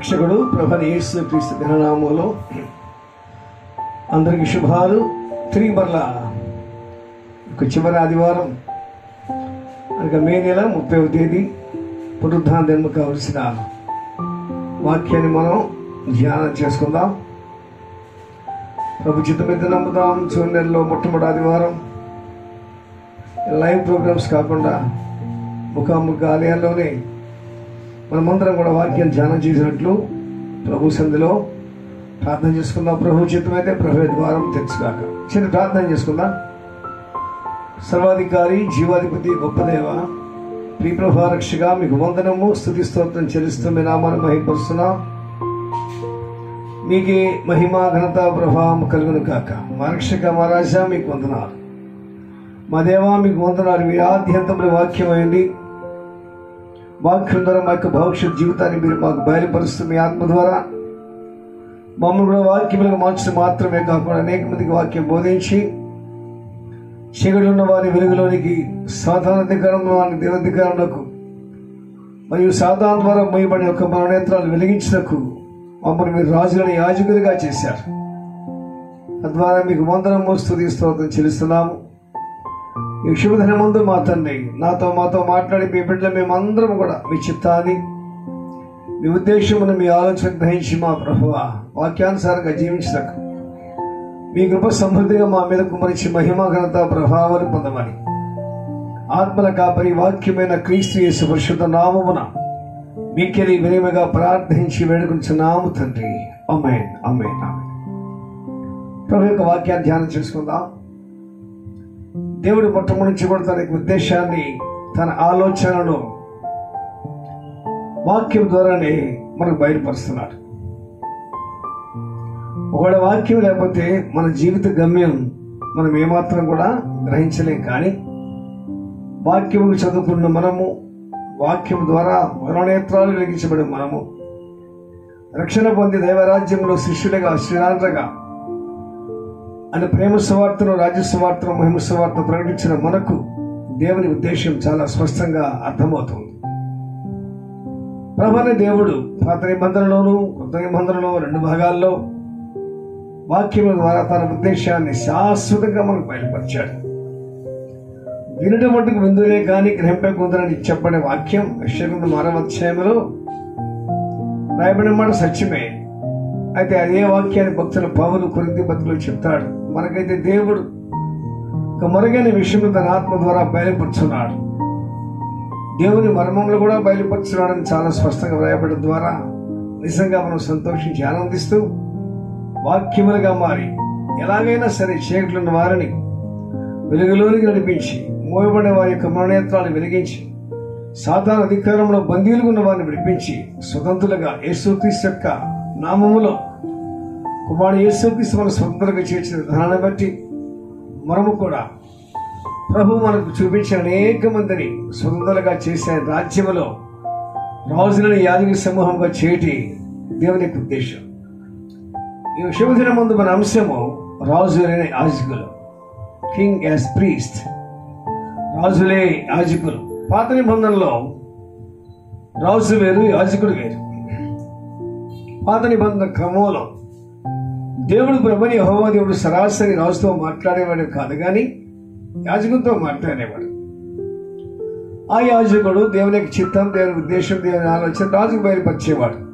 రక్షకుడు ప్రభని యేసు క్రీస్తు దిననామంలో అందరికి శుభాలు. తిరిగి మరలా ఒక చివరి ఆదివారం అనగా మే నెల ముప్పైవ తేదీ పునరుద్ధాన జన్మ కావలసిన వాక్యాన్ని మనం ధ్యానం చేసుకుందాం. ప్రభు చిత్తమిద్ద నమ్ముదాం. జూన్ నెలలో మొట్టమొదటి ఆదివారం లైవ్ ప్రోగ్రామ్స్ కాకుండా ముఖాముఖి ఆలయాల్లోనే మనమందరం కూడా వాక్యాన్ని ధ్యానం చేసినట్లు ప్రభు సంధిలో ప్రార్థన చేసుకుందాం. ప్రభు చిత్తమైతే ప్రభు ద్వారం తెలుసుగాక చిన్న ప్రార్థన చేసుకుందాం. సర్వాధికారి జీవాధిపతి గొప్పదేవ ప్రీప్రభారక్షగా మీకు వందనము స్థుతి స్తోత్రం చెల్లిస్తూ మీ నామాన్ని మహిపరుస్తున్నాం మీకే మహిమ ఘనత ప్రభావం కలుగును కాక మా రక్షక మా రాజా మీకు వందనాలు. మా దేవా మీకు వందనాలు. మీ ఆద్యంతంలో వాక్యమైంది వాక్యం ద్వారా మా యొక్క భవిష్యత్ జీవితాన్ని మీరు మాకు బయలుపరుస్తూ మీ ఆత్మ ద్వారా మమ్మల్ని కూడా వాక్యములకు మార్చడం మాత్రమే కాకుండా అనేక మందికి వాక్యం బోధించి చీకటిలో వారి వెలుగులోనికి సాధారణ వారి దేవధికారంలోకి మరియు సాధారణ ద్వారా మొయ్యబడిన యొక్క మరణేత్రాలు వెలిగించినకు మమ్మల్ని మీరు రాజులను యాజకులుగా చేశారు. తద్వారా మీకు వందనం మోస్తూ తీసుకోవద్దని చెల్లిస్తున్నాము. ఈ శుభదిన ముందు మా తండ్రి నాతో మాతో మాట్లాడి మీ బిడ్డలు మేమందరం కూడా మీ చిత్తాన్ని మీ ఉద్దేశమును మీ ఆలోచన గ్రహించి మా ప్రభువ వాక్యానుసారంగా జీవించటకు మీ కృప సమృద్ధిగా మా మీద కుమరించి మహిమ ఘనత ప్రభావాలు పొందమని. ఆత్మల కాపరి వాక్యమైన క్రీస్తు యేసు పరిశుద్ధ నామమున మీకెళ్ళి వినిమగా ప్రార్థించి వేడుకుంటున్నాము తండ్రి. అమ్మేన్ అమ్మేన్ అమ్మేన్ ప్రభు యొక్క వాక్యాన్ని ధ్యానం చేసుకుందాం. దేవుడు మొట్టమొదటి కూడా తన ఉద్దేశాన్ని తన ఆలోచనను వాక్యం ద్వారానే మనకు బయలుపరుస్తున్నాడు. ఒకవేళ వాక్యం లేకపోతే మన జీవిత గమ్యం మనం ఏమాత్రం కూడా గ్రహించలేం. కానీ వాక్యము చదువుకున్న మనము వాక్యం ద్వారా మనోనేత్రాలు వెలిగించబడిన మనము రక్షణ పొంది దైవరాజ్యంలో శిష్యులుగా శ్రీరాంధ్రగా అని ప్రేమ సువార్తను రాజ్య సువార్తను మహిమ సువార్తను ప్రకటించిన మనకు దేవుని ఉద్దేశం చాలా స్పష్టంగా అర్థమవుతుంది. ప్రభాని దేవుడు పాత నిబంధనలోను కొత్త నిబంధనలో రెండు భాగాల్లో వాక్యముల ద్వారా తన ఉద్దేశాన్ని శాశ్వతంగా మనకు బయలుపరిచాడు. వినడం మటుకు విందులే కానీ గ్రహింపే కుందరని చెప్పబడే వాక్యం యశ్వరుడు మరో అధ్యాయంలో రాయబడిన మాట సత్యమే. అయితే అదే వాక్యాన్ని భక్తుల పౌలు కొరింది బతులు చెప్తాడు. మనకైతే దేవుడు ఒక మరుగైన విషయం తన ఆత్మ ద్వారా బయలుపరుచున్నాడు. దేవుని మర్మంలో కూడా బయలుపరుచున్నాడని చాలా స్పష్టంగా వ్రాయబడడం ద్వారా నిజంగా మనం సంతోషించి ఆనందిస్తూ వాక్యములుగా మారి ఎలాగైనా సరే చీకట్లున్న వారిని వెలుగులోనికి నడిపించి మోయబడిన వారి యొక్క మననేత్రాలు వెలిగించి సాధారణ అధికారంలో బందీలుగా ఉన్న వారిని విడిపించి స్వతంత్రులుగా యేసుక్రీస్తు యొక్క నామములో కుమారుడు యేసుక్రీస్తు మన స్వతంత్రంగా చేర్చిన విధానాన్ని బట్టి మనము కూడా ప్రభు మనకు చూపించిన అనేక మందిని స్వతంత్రంగా చేసిన రాజ్యములో రాజులను యాదగిరి సమూహంగా చేయటి దేవుని యొక్క ఉద్దేశం. ఈ శుభదిన ముందు మన అంశము రాజులైన యాజకులు. కింగ్ యాజ్ ప్రీస్ట్ రాజులే యాజకులు. పాత నిబంధనలో రాజు వేరు యాజకుడు వేరు. పాత నిబంధన క్రమంలో దేవుడు బ్రహ్మని యెహోవా దేవుడు సరాసరి రాజుతో మాట్లాడేవాడు కాదు కానీ యాజకుడితో మాట్లాడేవాడు. ఆ యాజకుడు దేవుని యొక్క చిత్తం దేవుని ఉద్దేశం దేవుని ఆలోచన రాజుకు బయలుపరిచేవాడు.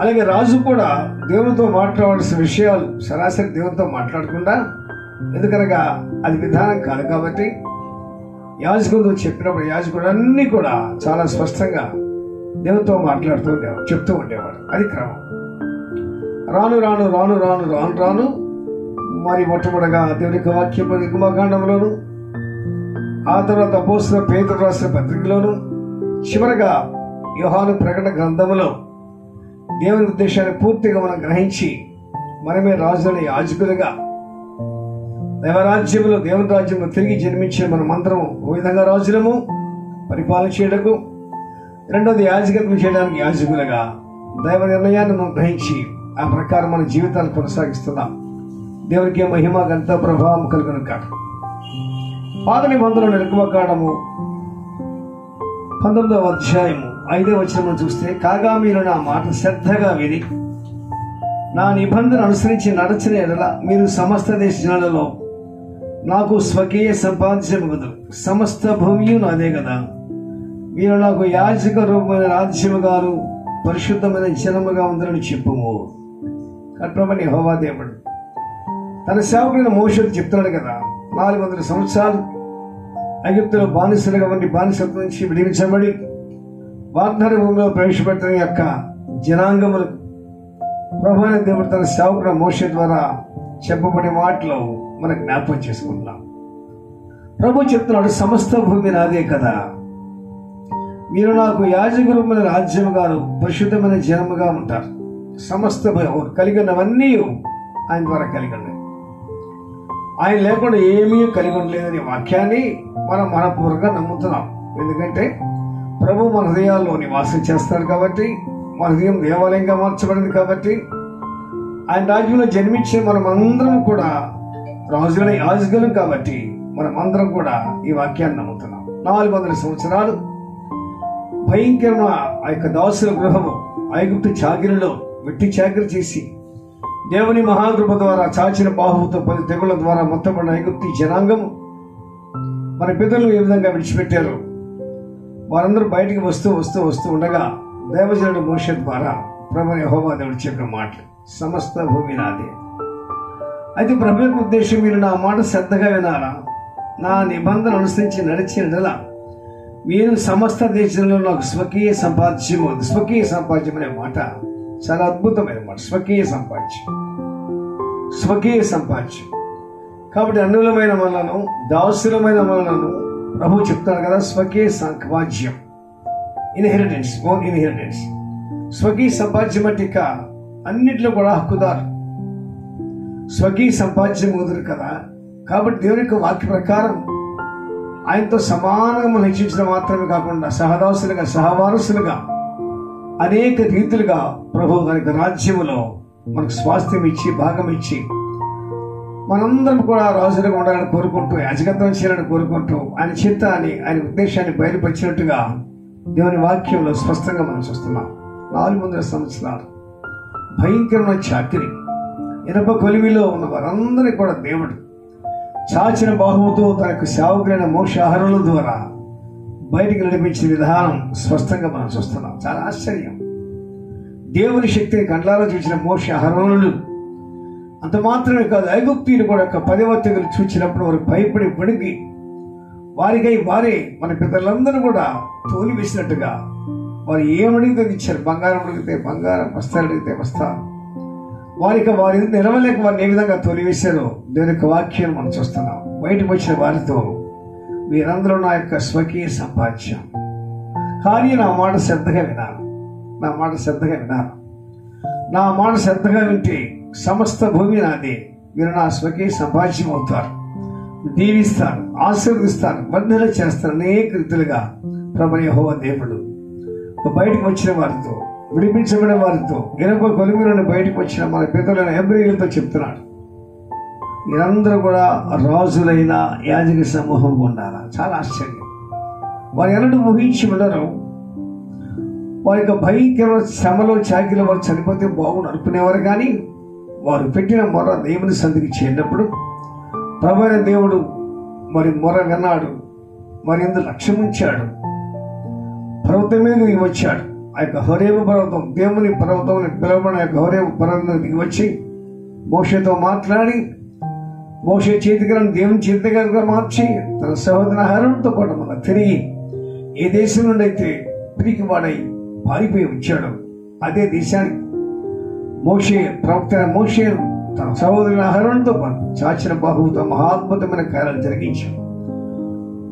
అలాగే రాజు కూడా దేవునితో మాట్లాడాల్సిన విషయాలు సరాసరి దేవునితో మాట్లాడకుండా ఎందుకనగా అది విధానం కాదు కాబట్టి యాజకుడు చెప్పినప్పుడు యాజకుడు అన్ని కూడా చాలా స్పష్టంగా దేవునితో మాట్లాడుతూ ఉండేవాడు చెప్తూ ఉండేవాడు. అది క్రమం. రాను రాను రాను రాను రాను రాను మరి మొట్టమొదటిగా దేవుని యొక్క వాక్యం నిగమకాండంలోను ఆ తర్వాత పోస్తున్న పేదలు రాసిన పత్రికలోను చివరగా యోహాను ప్రకటన గ్రంథములో దేవుని ఉద్దేశాన్ని పూర్తిగా మనం గ్రహించి మనమే రాజులని యాజకులుగా దైవరాజ్యంలో దేవుని రాజ్యంలో తిరిగి జన్మించే మనమందరం ఓ విధంగా రాజులము పరిపాలన చేయడకు రెండోది యాజకత్వం చేయడానికి యాజకులుగా దైవ నిర్ణయాన్ని మనం గ్రహించి ఆ ప్రకారం మన జీవితాలు కొనసాగిస్తున్నాం. దేవునికి మహిమ గంత ప్రభావం కలుగును కాక పాత నిబంధనలు నిర్గమకాండము పంతొమ్మిదవ అధ్యాయము ఐదవ వచనం చూస్తే కాగా మీరు నా మాట శ్రద్ధగా విని నా నిబంధన అనుసరించి నడచిన ఎడల మీరు సమస్త దేశ జనాలలో నాకు స్వకీయ సంపాదించగలదు సమస్త భూమి నాదే కదా. మీరు నాకు యాజక రూపమైన రాజ్యము గారు పరిశుద్ధమైన జనముగా ఉందని చెప్పుము. కట్రమని హోవా దేవుడు. తన సేవకుడైన మోషకు చెప్తున్నాడు కదా నాలుగు వందల సంవత్సరాలు ఐగుప్తులో బానిసలుగా ఉండి బానిసత్వం నుంచి విడిపించబడి వాగ్దాన భూమిలో ప్రవేశపెట్టిన యొక్క జనాంగములకు ప్రభాని దేవుడు తన సేవకుడు మోష ద్వారా చెప్పబడే మాటలు మనం జ్ఞాపకం చేసుకుంటున్నాం. ప్రభు చెప్తున్నాడు సమస్త భూమి నాదే కదా. మీరు నాకు యాజగురమైన రాజ్యం గారు పరిశుద్ధమైన జనముగా ఉంటారు. సమస్త కలిగినవన్నీ ఆయన ద్వారా కలిగి ఉన్నాయి ఆయన లేకుండా ఏమీ కలిగి ఉండలేదనే వాక్యాన్ని మనం మనపూర్వకంగా నమ్ముతున్నాం. ఎందుకంటే ప్రభు మన హృదయాల్లో నివాసం చేస్తాడు కాబట్టి మన హృదయం దేవాలయంగా మార్చబడింది కాబట్టి ఆయన రాజ్యంలో జన్మించే మనం అందరం కూడా రాజులై యాజకులం కాబట్టి మనం అందరం కూడా ఈ వాక్యాన్ని నమ్ముతున్నాం. నాలుగు వందల సంవత్సరాలు భయంకరమైన ఆ యొక్క దాసుల గృహము ఐగుప్తు చాకిరిలో వెట్టి చాకిరి చేసి దేవుని మహాకృప ద్వారా చాచిన బాహువుతో పది తెగుల ద్వారా మొత్తపడిన ఐగుప్తి జనాంగము మన పితరులు ఏ విధంగా విడిచిపెట్టారు? వారందరూ బయటికి వస్తూ వస్తూ వస్తూ ఉండగా దేవజనుడు మోష ద్వారా ప్రభు యెహోవా దేవుడు చెప్పిన మాటలు సమస్త భూమి నాదే. అయితే ప్రభు యొక్క ఉద్దేశం మీరు నా మాట శ్రద్ధగా వినాలా? నా నిబంధన అనుసరించి నడిచిన మీరు సమస్త దేశంలో నాకు స్వకీయ సంపాద్యము స్వకీయ సంపాద్యం అనే మాట చాలా అద్భుతమైన మాట. స్వకీయ సంపాద్యం. స్వకీయ సంపాద్యం. కాబట్టి అన్నులమైన మనలను దాసులమైన మనలను ప్రభు చెప్తారు కదా స్వకీయ సంపాద్యం. ఇన్హెరిటెన్స్ ఓన్ ఇన్హెరిటెన్స్ స్వకీయ సంపాద్యం అంటే ఇక అన్నిట్లో కూడా హక్కుదారు. స్వకీయ సంపాద్యం కుదురు కదా. కాబట్టి దేవుని యొక్క వాక్య ప్రకారం ఆయనతో సమానంగా మనం హెచ్చించడం మాత్రమే కాకుండా సహదాసులుగా సహవారసులుగా అనేక రీతులుగా ప్రభు తన రాజ్యములో మనకు స్వాస్థ్యం ఇచ్చి భాగం ఇచ్చి మనందరం కూడా రాజులుగా ఉండాలని కోరుకుంటూ యాజకత్వం చేయాలని కోరుకుంటూ ఆయన చిత్తాన్ని ఆయన ఉద్దేశాన్ని బయలుపరిచినట్టుగా దేవుని వాక్యంలో స్పష్టంగా మనం చూస్తున్నాం. నాలుగు వందల సంవత్సరాలు. భయంకరమైన చాకిరి. ఇనప కొలివిలో ఉన్న వారందరినీ కూడా దేవుడు చాచిన బాహువుతో తనకు సేవకులైన మోక్ష మోక్షాహారుల ద్వారా బయటికి నడిపించిన విధానం స్పష్టంగా మనం చూస్తున్నాం. చాలా ఆశ్చర్యం. దేవుని శక్తిని కండ్లారా చూసిన మోక్షాహారులు అంత మాత్రమే కాదు ఐగుప్తీయులు కూడా యొక్క పదివర్తకులు చూచినప్పుడు వారు భయపడి వణికి వారికై వారే మన పితరులందరూ కూడా తోలివేసినట్టుగా వారు ఏమడిగితే ఇచ్చారు? బంగారం అడిగితే బంగారం వస్త్రాలు అడిగితే వస్తారు వారికి వారి నిలవలేక వారిని ఏ విధంగా తొలివేశారు దేవుని యొక్క వాక్యం మనం చూస్తున్నాం. బయటకు వచ్చిన వారితో మీరందరూ నా యొక్క స్వకీయ సంపాద్యం కానీ నా మాట శ్రద్ధగా వినాలి. నా మాట శ్రద్ధగా వినాలి. నా మాట శ్రద్ధగా వింటే సమస్త భూమి నాది. మీరు నా స్వకీయ సంపాద్యం అవుతారు. దీవిస్తారు ఆశీర్వదిస్తారు బంధన చేస్తారు అనేక రీతులుగా ప్రభు హోవ దేవుడు. బయటకు వచ్చిన వారితో విడిపించబడిన వారితో ఇనప కొలిమిలను బయటకు వచ్చిన మన పితరులైన హెబ్రిలతో చెప్తున్నాడు. మీరందరూ కూడా రాజులైన యాజక సమూహం ఉండాలా? చాలా ఆశ్చర్యం. వారు ఎన్నడూ ఊహించి ఉండరు. వారి యొక్క భయంకర శ్రమలో చాకిలో వారు చనిపోతే బాగుండు అనుకునేవారు కానీ వారు పెట్టిన మొర దేవుని సందికి చేరినప్పుడు ప్రభైన దేవుడు మరి మొర విన్నాడు మరి ఎందుకు లక్ష్యం ఉంచాడు దిగి వచ్చాడు. ఆ యొక్క హోరేవ పర్వతం దేవుని పర్వతం పిలవబడిన యొక్క హోరేవ పర్వతం దిగి వచ్చి మోషతో మాట్లాడి మోష చేతికలను దేవుని చేతికలుగా మార్చి తన సహోదర హరణతో పాటు మన తిరిగి ఏ దేశం నుండి అయితే పిరికి వాడై పారిపోయి వచ్చాడు అదే దేశానికి మోషే ప్రవక్త అయిన మోషే తన సహోదరుల హరణతో పాటు చాచిన బాహువుతో మహాద్భుతమైన కార్యాలు జరిగించాడు.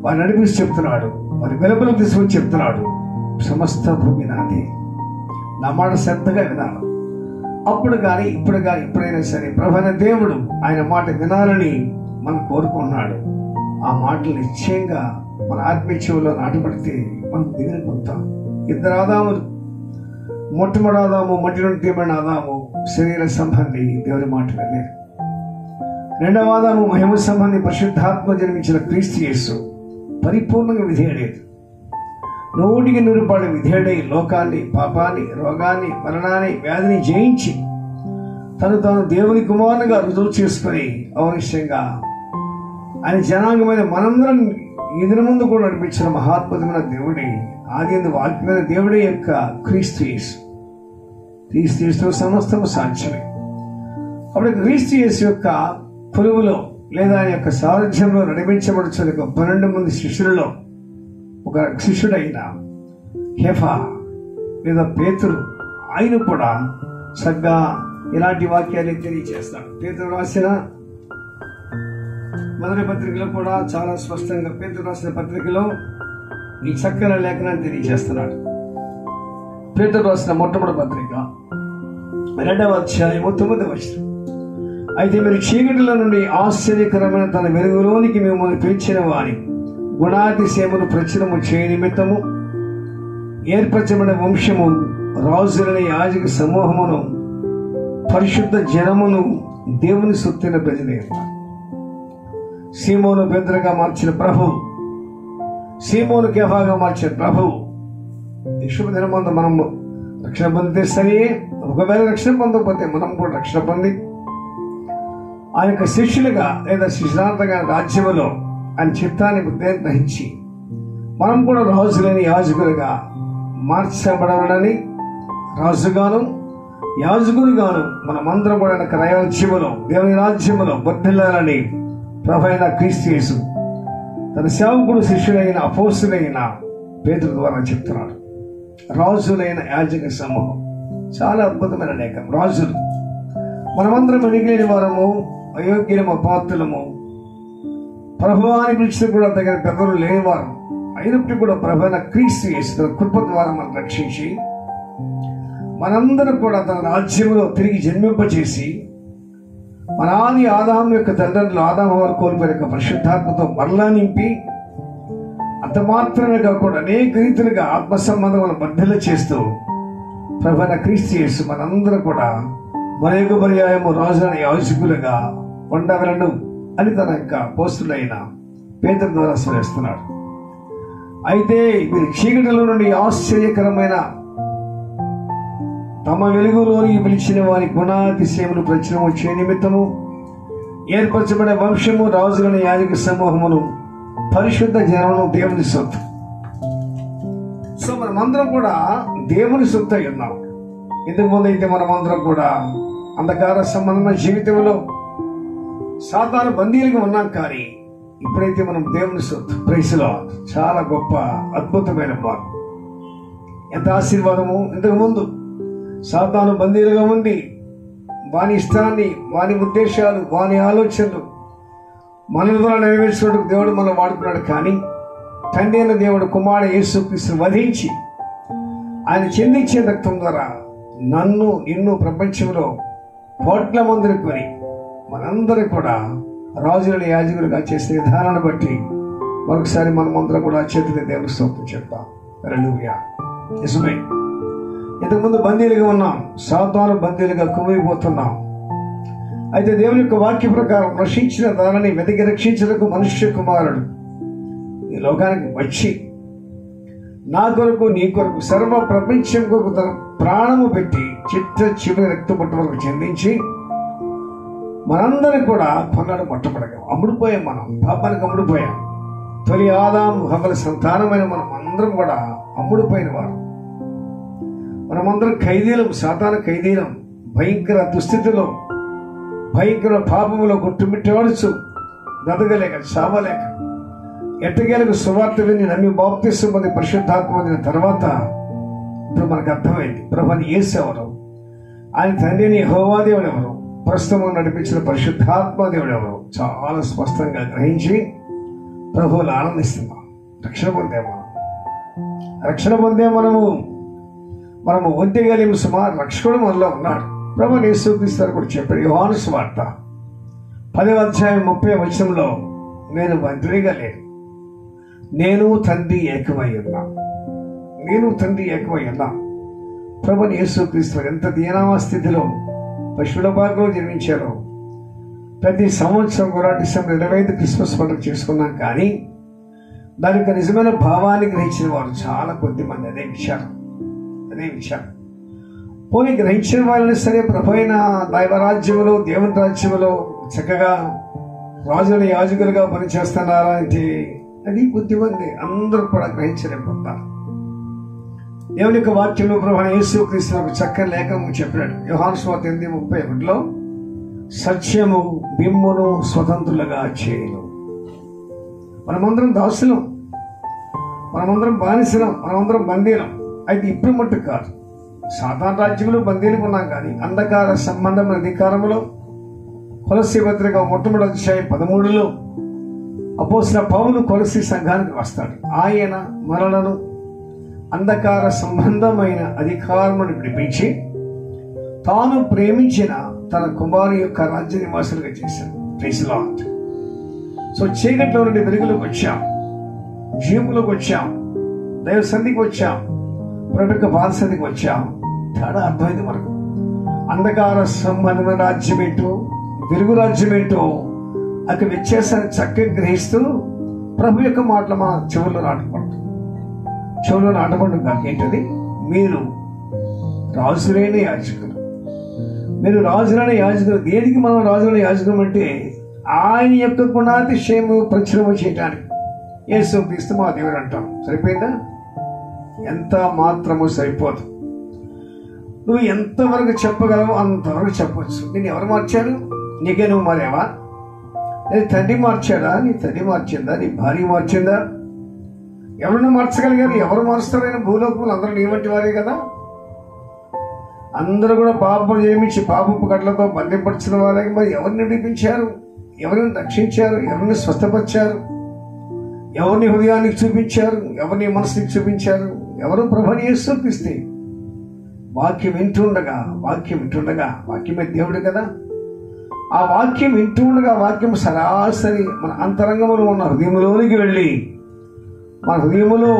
వారు నడిపిస్తూ చెప్తున్నాడు వారి వెలుపలకు తీసుకొని చెప్తున్నాడు. సమస్త భూమి నాది. నా మాట శ్రద్ధగా వినాలి. అప్పుడు కానీ ఇప్పుడు కానీ ఎప్పుడైనా సరే ప్రభైన దేవుడు ఆయన మాట వినాలని మనం కోరుకున్నాడు. ఆ మాటలు నిశ్చయంగా మన ఆత్మీయ చెవులో నాటబడితే మనం దిగిన పొందుతాం ఇద్దరు ఆదాములు మొట్టమొదటి ఆదాము మట్టి నుండి తీయబడిన ఆదాము శరీర సంబంధి దేవుని మాట వినలేదు. రెండవ ఆదాము మహిమ సంబంధి పరిశుద్ధాత్మ జన్మించిన క్రీస్తు యేసు పరిపూర్ణంగా విధేయలేదు నూటికి నూరుపాడు విధేయుడై లోకాన్ని పాపాన్ని రోగాన్ని మరణాన్ని వ్యాధిని జయించి తను తాను దేవుని కుమారునిగా రుజువు చేసుకుని అవనిష్టంగా ఆయన జనాంగమైన మనందరం ఎదురు ముందు కూడా నడిపించిన మహాత్ముతమైన దేవుడి ఆది వాక్యమైన దేవుడి యొక్క క్రీస్తు యేసు. క్రీస్తు యేసుతో సమస్తము సాధ్యమే. అప్పుడు క్రీస్తు యేసు యొక్క పులువులో లేదా ఆయన యొక్క సారథ్యంలో నడిపించబడుచున్న పన్నెండు మంది శిష్యులలో ఒక శిష్యుడైన హెఫా లేదా పేతురు ఆయన కూడా సగ్గా ఇలాంటి వాక్యాన్ని తెలియజేస్తాడు పేతురు రాసిన మొదటి పత్రికలో కూడా చాలా స్పష్టంగా పేతురు రాసిన పత్రికలో ఈ చక్కని లేఖనాన్ని తెలియజేస్తున్నాడు పేతురు రాసిన మొట్టమొదటి పత్రిక రెండవ అధ్యాయము తొమ్మిదవ వచనం. అయితే మీరు చీకటిలో నుండి ఆశ్చర్యకరమైన తన వెలుగులోనికి మిమ్మల్ని పిలిచిన వారి గుణాతిశయమును ప్రచురము చేయ నిమిత్తము ఏర్పరచబడిన వంశము రాజులని యాజక సమూహమును పరిశుద్ధ జనమును దేవుని సొత్తిన ప్రజలే సీమోను పెద్దగా మార్చిన ప్రభు సీమోను కేఫాగా మార్చిన ప్రభు యశుభ శుభదినమందు మనము రక్షణ పొందితే సరే ఒకవేళ రక్షణ పొందకపోతే మనం కూడా రక్షణ పొంది ఆ యొక్క శిష్యులుగా లేదా శిష్యార్థంగా రాజ్యములో ఆయన చిత్తాన్ని ఉదయం గ్రహించి మనం కూడా రాజులని యాజకులుగా మార్చబడవడని రాజుగాను యాజకునిగాను మనమందరం కూడా ఆయన రాజ్యములో దేవుని రాజ్యములో వర్ధిల్లాలని ప్రభైన క్రీస్తు యేసు తన సేవకుడు శిష్యుడైన అపోసులైన పేదల ద్వారా చెప్తున్నాడు. రాజులైన యాజక సమూహం చాలా అద్భుతమైన లేఖం. రాజులు. మనమందరం మిగిలిన వారము అయోగ్యము పాత్రలము ప్రభువాని పిలిచిన కూడా తగిన పెద్దలు లేనివారు. అయినప్పటికీ కూడా ప్రభైన క్రీస్తు చేసిన కృప ద్వారా మనం రక్షించి మనందరం కూడా తన రాజ్యంలో తిరిగి జన్మింపచేసి మన ఆది ఆదాం యొక్క తండ్రులు ఆదాం వారు కోల్పోయిన యొక్క పరిశుద్ధాత్మతో మరలా నింపి అంత మాత్రమే కాకుండా అనేక రీతిలుగా ఆత్మ సంబంధములను బద్దెలు చేస్తూ ప్రభన క్రీస్తు చేసి మనందరం కూడా మరొక పర్యాయము రాజుల యాజకులుగా ఉండగలను అని తన యొక్క పోస్టులైన పేదల ద్వారా స్మరిస్తున్నాడు. అయితే వీరి చీకటిలో నుండి ఆశ్చర్యకరమైన తమ వెలుగులోని పిలిచిన వారి గుణాతిశయములు ప్రచురము చే నిమిత్తము ఏర్పరచబడిన వంశము రాజులని యాజక సమూహమును పరిశుద్ధ జనమును దేవుని సొత్తు. సో మనమందరం కూడా దేవుని సొత్తు అయి ఉన్నాం. ఇంతకు ముందు అయితే మనమందరం కూడా అంధకార సంబంధమైన జీవితంలో సాధారణ బందీలుగా ఉన్నాం కానీ ఇప్పుడైతే మనం దేవుని సొత్తు. ప్రైస్లో చాలా గొప్ప అద్భుతమైన మార్పు ఎంత ఆశీర్వాదము? ఇంతకు ముందు సాతాను బందీలుగా ఉండి వాని ఇష్టాన్ని వాని ఉద్దేశాలు వాని ఆలోచనలు మన ద్వారా నెరవేర్చినట్టు దేవుడు మనం వాడుకున్నాడు కానీ తండ్రి అయిన దేవుడు కుమారుడు యేసుక్రీస్తును వధించి ఆయన చెందించే రక్తం ద్వారా నన్ను నిన్ను ప్రపంచంలో కోట్ల మందిని కొని మనందరూ కూడా రాజుల యాజకులుగా చేసే విధానాన్ని బట్టి మరొకసారి మనమందరం కూడా చేతులు దేవుని స్తోత్రం చెప్తాం. రెండుగా నిజమే ఇంతకుముందు బందీలుగా ఉన్నాం. సాతాను బందీలుగా కుమిపోతున్నాం అయితే దేవుని యొక్క వాక్య ప్రకారం రక్షించిన దానిని వెతికి రక్షించడానికి మనుష్య కుమారుడు ఈ లోకానికి వచ్చి నా కొరకు నీ కొరకు సర్వ ప్రపంచం కొరకు తన ప్రాణము పెట్టి చిత్త చివరి రక్తపట్టు వరకు చెందించి మనందరం కూడా కొన్నాడు మొట్టమొదగా అమ్ముడుపోయాం మనం పాపానికి అమ్ముడుపోయాం. తొలి ఆదాం హవల సంతానమైన మనం అందరం కూడా అమ్ముడుపోయిన వారు. మనమందరం ఖైదీలం సాతాన ఖైదీలం భయంకర దుస్థితిలో భయంకర పాపములో కొట్టుమిట్టాడుచు బ్రతకలేక చావలేక ఎట్టగేలకు సువార్త విని నమ్మి బాప్తిస్తూ మంది పరిశుద్ధాత్మ పొందిన తర్వాత ఇప్పుడు మనకు అర్థమైంది. ప్రభుని ఏసేవరు ఆయన తండ్రిని హోవాదేవుడు ఎవరు? ప్రస్తుతం నడిపించిన పరిశుద్ధాత్మ దేవుడు ఎవరు? చాలా స్పష్టంగా గ్రహించి ప్రభువులు ఆనందిస్తున్నాం. రక్షణ పొందే మనం. రక్షణ పొందే మనము. మనము ఒంటిగలిమి సుమారు రక్షకుడు మనలో ఉన్నాడు. ప్రభు యేసుక్రీస్తారు కూడా చెప్పాడు యోహాను స్వార్త పదవ అధ్యాయం ముప్పై వచనంలో నేను మంత్రిగా లేను. నేను తండ్రి ఏకమై ఉన్నా. నేను తండ్రి ఏకమై ఉన్నా. ప్రభుని యేసుక్రీస్తు ఎంత దీనామా స్థితిలో పశువుల భాగంలో జన్మించారు ప్రతి సంవత్సరం కూడా డిసెంబర్ ఇరవై ఐదు క్రిస్మస్ పండుగ చేసుకున్నాం కానీ దాని యొక్క నిజమైన భావాన్ని గ్రహించిన వారు చాలా కొద్ది మంది అదే విషయాలు అదే విషయాలు పోనీ గ్రహించిన వాళ్ళని సరే ప్రభైన దైవరాజ్యంలో దేవుని రాజ్యంలో చక్కగా రాజుల యాజకులుగా పనిచేస్తున్నారా అంటే అది కొద్దిమంది అందరూ కూడా గ్రహించలేకపోతారు. దేవుని యొక్క వాక్యంలో ప్రభు యేసు క్రీస్తు చక్కని లేఖనం చెప్పాడు యోహాను స్వాత ఎనిమిది ముప్పై ఒకటిలో సత్యము బిమ్మును స్వతంత్రులుగా చేయను. మనమందరం దాసులం మనమందరం బానిసలం మనమందరం బందీలం. అయితే ఇప్పుడు మట్టు కాదు. సాధారణ రాజ్యంలో బందీలకు ఉన్నాం కానీ అంధకార సంబంధమైన అధికారంలో కొలసి పత్రిక మొట్టమొదటి అధ్యాయం పదమూడులో అపోసిన పౌలు కొలసి సంఘానికి వస్తాడు. ఆయన మరణను అంధకార సంబంధమైన అధికారమును విడిపించి తాను ప్రేమించిన తన కుమారు యొక్క రాజ్య నివాసులుగా చేశాడు. సో చీకట్లో నుండి వెలుగులోకి వచ్చాం. జీవులోకి వచ్చాం. దైవ సన్నిధికి వచ్చాం. ప్రభుత్వ యొక్క వచ్చాం. తేడా అర్థమైంది మనకు. అంధకార సంబంధమైన రాజ్యం ఏంటో వెలుగు రాజ్యం ఏంటో అక్కడ వ్యత్యాసాన్ని చక్కగా గ్రహిస్తూ ప్రభు యొక్క మాటలు మన చెవుల్లో నాటుకుంటాం చెవులో నాటకుండా నాకేంటది? మీరు రాజులైన యాజకులు. మీరు రాజులైన యాజకులు. దేనికి మనం రాజులైన యాజకులం అంటే ఆయన యొక్క గుణాతిశయము ప్రచురము చేయటానికి. యేసు క్రీస్తు మా దేవుడు అంటాం. సరిపోయిందా? ఎంత మాత్రము సరిపోదు. నువ్వు ఎంతవరకు చెప్పగలవు అంతవరకు చెప్పవచ్చు నేను ఎవరు మార్చారు? నీకే నువ్వు మారేవా? నీ తండ్రి మార్చాడా? నీ తండ్రి మార్చిందా? నీ భార్య మార్చిందా? ఎవరిని మార్చగలిగారు? ఎవరు మారుస్తారైన భూలోకములు అందరూ నీ వారే కదా? అందరూ కూడా పాపం చేయించి పాపపు గట్లతో బంధింపరిచిన వారే. మరి ఎవరిని విడిపించారు ఎవరిని రక్షించారు? ఎవరిని స్వస్థపరిచారు? ఎవరిని హృదయానికి చూపించారు? ఎవరిని మనసుకి చూపించారు? ఎవరు ప్రభని యేసుక్రీస్తే వాక్యం వింటుండగా వాక్యం వింటుండగా వాక్యమే దేవుడు కదా? ఆ వాక్యం వింటుండగా వాక్యం సరాసరి మన అంతరంగంలో ఉన్న హృదయంలోనికి వెళ్ళి మన హృదయములో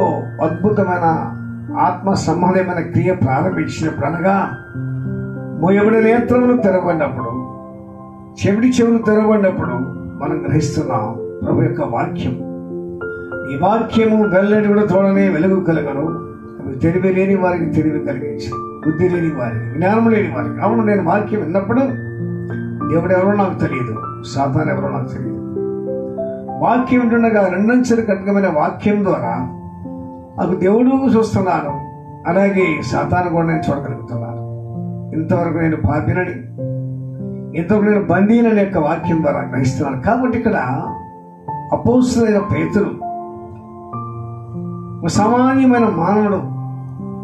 అద్భుతమైన ఆత్మ సంబంధమైన క్రియ ప్రారంభించినప్పుడు అనగా మోయబడి నేత్రములు తెరవబడినప్పుడు చెవిడి చెవులు తెరవబడినప్పుడు మనం గ్రహిస్తున్నాం ప్రభు యొక్క వాక్యం. ఈ వాక్యము వెల్లడి కూడా తోడనే వెలుగు కలగను. అవి తెలివి లేని వారికి తెలివి కలిగించు బుద్ధి లేని వారికి జ్ఞానం లేని వారికి. అవును నేను వాక్యం విన్నప్పుడు దేవుడు ఎవరో నాకు తెలియదు సాతాన్ ఎవరో నాకు తెలియదు. వాక్యం ఉంటుండగా రెండంచెల కట్టకమైన వాక్యం ద్వారా నాకు దేవుడు చూస్తున్నాను అలాగే సాతాను కూడా నేను చూడగలుగుతున్నాను. ఇంతవరకు నేను పాపినని ఇంతవరకు నేను బందీనని యొక్క వాక్యం ద్వారా గ్రహిస్తున్నాను. కాబట్టి ఇక్కడ అపోస్తులైన పేతులు సామాన్యమైన మానవుడు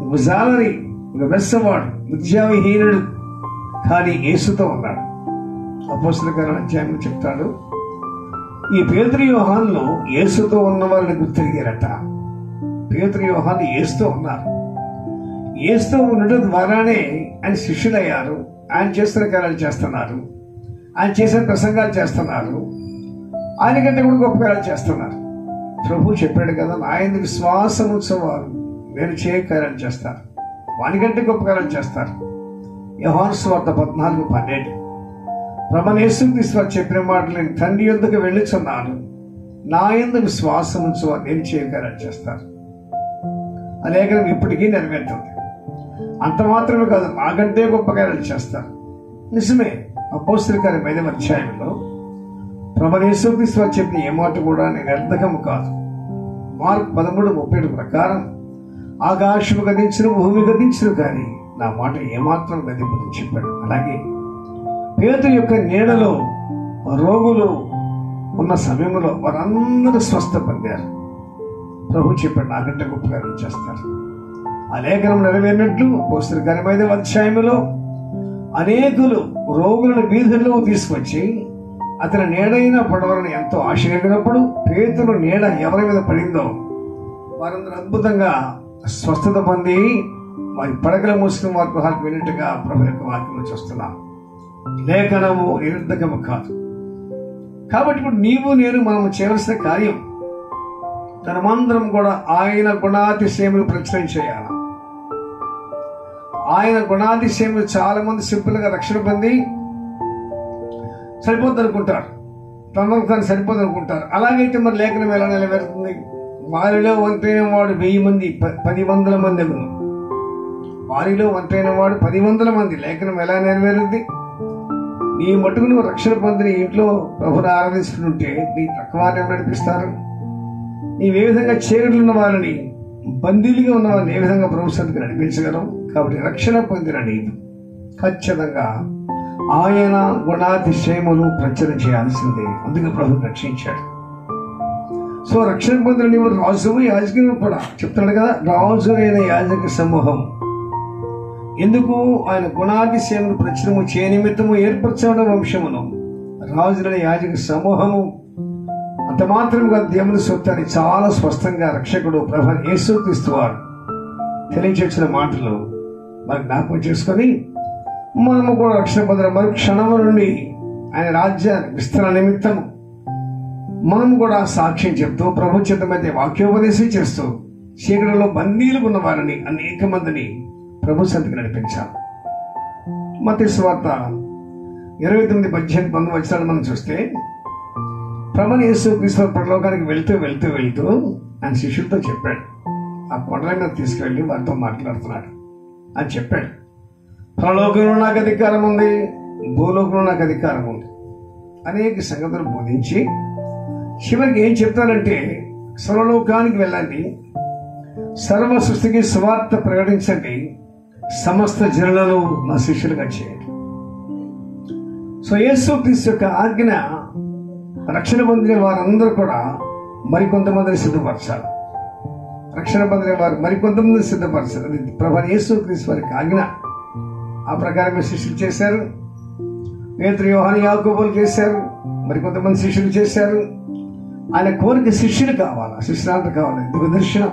ఒక జాలరి ఒక వెస్సవాడు విద్యావిహీనుడు కానీ యేసుతో ఉన్నాడు. అపోస్తుల గారు అధ్యాయం చెప్తాడు. ఈ పేదరి యోహాన్లో యేసుతో ఉన్న వాళ్ళని గుర్తిరిగారట. పేదరి యోహాన్ని యేసుతో ఉన్నారు. యేసుతో ఉండటం ద్వారానే ఆయన శిష్యులయ్యారు. ఆయన చేస్తున్న కార్యాలు చేస్తున్నారు. ఆయన చేసిన ప్రసంగాలు చేస్తున్నారు. ఆయన కంటే కూడా గొప్ప కార్యాలు చేస్తున్నారు. ప్రభు చెప్పాడు కదా ఆయన విశ్వాసం ఉంచేవారు. నేను చేయ కార్యాలు చేస్తారు. వానికంటే గొప్ప కార్యాలు చేస్తారు. యోహాను స్వార్థ పద్నాలుగు పన్నెండు. ప్రభనేశ్వర చెప్పిన మాటలు నేను తండ్రి ఎందుకు వెళ్ళుచున్నాను? నా ఎందుకు శ్వాసం ఉంచు నేను చేయగలని చేస్తాను. చేస్తారు ఇప్పటికీ నెరవేరుతుంది. అంత మాత్రమే కాదు నాకంటే గొప్ప కార్యాలు చేస్తారు నిజమే అపోస్తుల కార్యం ఐదవ అధ్యాయంలో ప్రభనేశ్వర చెప్పిన ఏ మాట కూడా నేను అర్థకం కాదు. మార్క్ పదమూడు ముప్పై ఏడు ప్రకారం ఆకాశము గదించిన భూమి గదించిన కానీ నా మాట ఏమాత్రం గదింపు చెప్పాడు. అలాగే పేద యొక్క నీడలో రోగులు ఉన్న సమయంలో వారందరూ స్వస్థ పొందారు. ప్రభు చెప్పాడు నాకంటే గొప్ప కార్యం చేస్తారు. ఆ లేఖనం నెరవేరినట్లు పోస్తున్న ఘనమైన అధ్యాయంలో అనేకులు రోగులను వీధుల్లో తీసుకొచ్చి అతని నీడైన పడవలను ఎంతో ఆశ పేతులు నీడ ఎవరి మీద పడిందో వారందరూ అద్భుతంగా స్వస్థత పొంది వారి పడగల మూసుకుని వారి గృహాలకు వెళ్ళినట్టుగా ప్రభు యొక్క వాక్యం చూస్తున్నాం. లేఖనము నిరుద్ధకము కాదు. కాబట్టి ఇప్పుడు నీవు నేను మనము చేయవలసిన కార్యం మనమందరం కూడా ఆయన గుణాతిశయములు ప్రచురం చేయాలి? ఆయన గుణాతిశయములు చాలా మంది సింపుల్గా రక్షణ పొంది సరిపోద్ది అనుకుంటారు తను తాను సరిపోదు అనుకుంటారు అలాగైతే మరి లేఖనం ఎలా నెలవేరుతుంది వారిలో వంతైన వాడు వెయ్యి మంది పది వందల మంది అగును. వారిలో వంతైన వాడు పది వందల మంది. లేఖనం ఎలా నెరవేరుద్ది? నీ మటుకు నువ్వు రక్షణ పొందిన ఇంట్లో ప్రభుని ఆరాధిస్తుంటే నీ తక్కువ నడిపిస్తారు? నీవు ఏ విధంగా చీకట్లున్న వారిని బందీలుగా ఉన్న వారిని ఏ విధంగా ప్రభుత్వానికి నడిపించగలవు? కాబట్టి రక్షణ పొందిన నీవు ఖచ్చితంగా ఆయన గుణాతిశయములు ప్రచారం చేయాల్సిందే. అందుకే ప్రభు రక్షించాడు. సో రక్షణ పొందిన నీవు రాజు యాజకులు కూడా చెప్తున్నాడు కదా రాజు అయిన యాజక సమూహం. ఎందుకు ఆయన గుణాతిశయములు ప్రచురము చే నిమిత్తము ఏర్పరచడం వంశమును? రాజులైన యాజక సమూహము అంత మాత్రంగా దేవుని సొత్తని చాలా స్పష్టంగా రక్షకుడు ప్రభు యేసుక్రీస్తు తెలియచేసిన మాటలు మరి జ్ఞాపకం చేసుకొని మనము కూడా రక్షణ పొందిన మరి క్షణము నుండి ఆయన రాజ్య విస్తరణ నిమిత్తము మనము కూడా సాక్ష్యం చెప్తూ ప్రభుత్వమైతే వాక్యోపదేశం చేస్తూ చీకటిలో బందీలు ఉన్న వారిని అనేక మందిని ప్రభు సంతికి నడిపించాలి మత స్వార్త ఇరవై తొమ్మిది పద్దెనిమిది పంతొమ్మిది వచ్చాడు మనం చూస్తే ప్రభు యేసు క్రీస్తు పరలోకానికి వెళ్తూ వెళ్తూ వెళ్తూ ఆయన శిష్యులతో చెప్పాడు. ఆ కొండల మీద తీసుకెళ్ళి వారితో మాట్లాడుతున్నాడు. అని చెప్పాడు పరలోకంలో నాకు అధికారం ఉంది భూలోకంలో నాకు అధికారం ఉంది. అనేక సంగతులు బోధించి చివరికి ఏం చెప్తానంటే సర్వలోకానికి వెళ్ళండి సర్వ సృష్టికి స్వార్థ ప్రకటించండి సమస్త జనులను నా శిష్యులుగా చేయండి. సో యేసు క్రీస్తు యొక్క ఆజ్ఞ రక్షణ పొందిన వారందరూ కూడా మరికొంతమందిని సిద్ధపరచాలి. రక్షణ పొందిన వారు మరికొంతమందిని సిద్ధపరచాలి. అది ప్రభా యేసు క్రీస్తు వారికి ఆజ్ఞ. ఆ ప్రకారమే శిష్యులు చేశారు. పేతురు యోహాని యాకోబులు చేశారు. మరికొంతమంది శిష్యులు చేశారు. ఆయన కోరిక శిష్యులు కావాలా. శిష్యులంతా కావాలి. ఎందుకు దర్శనం?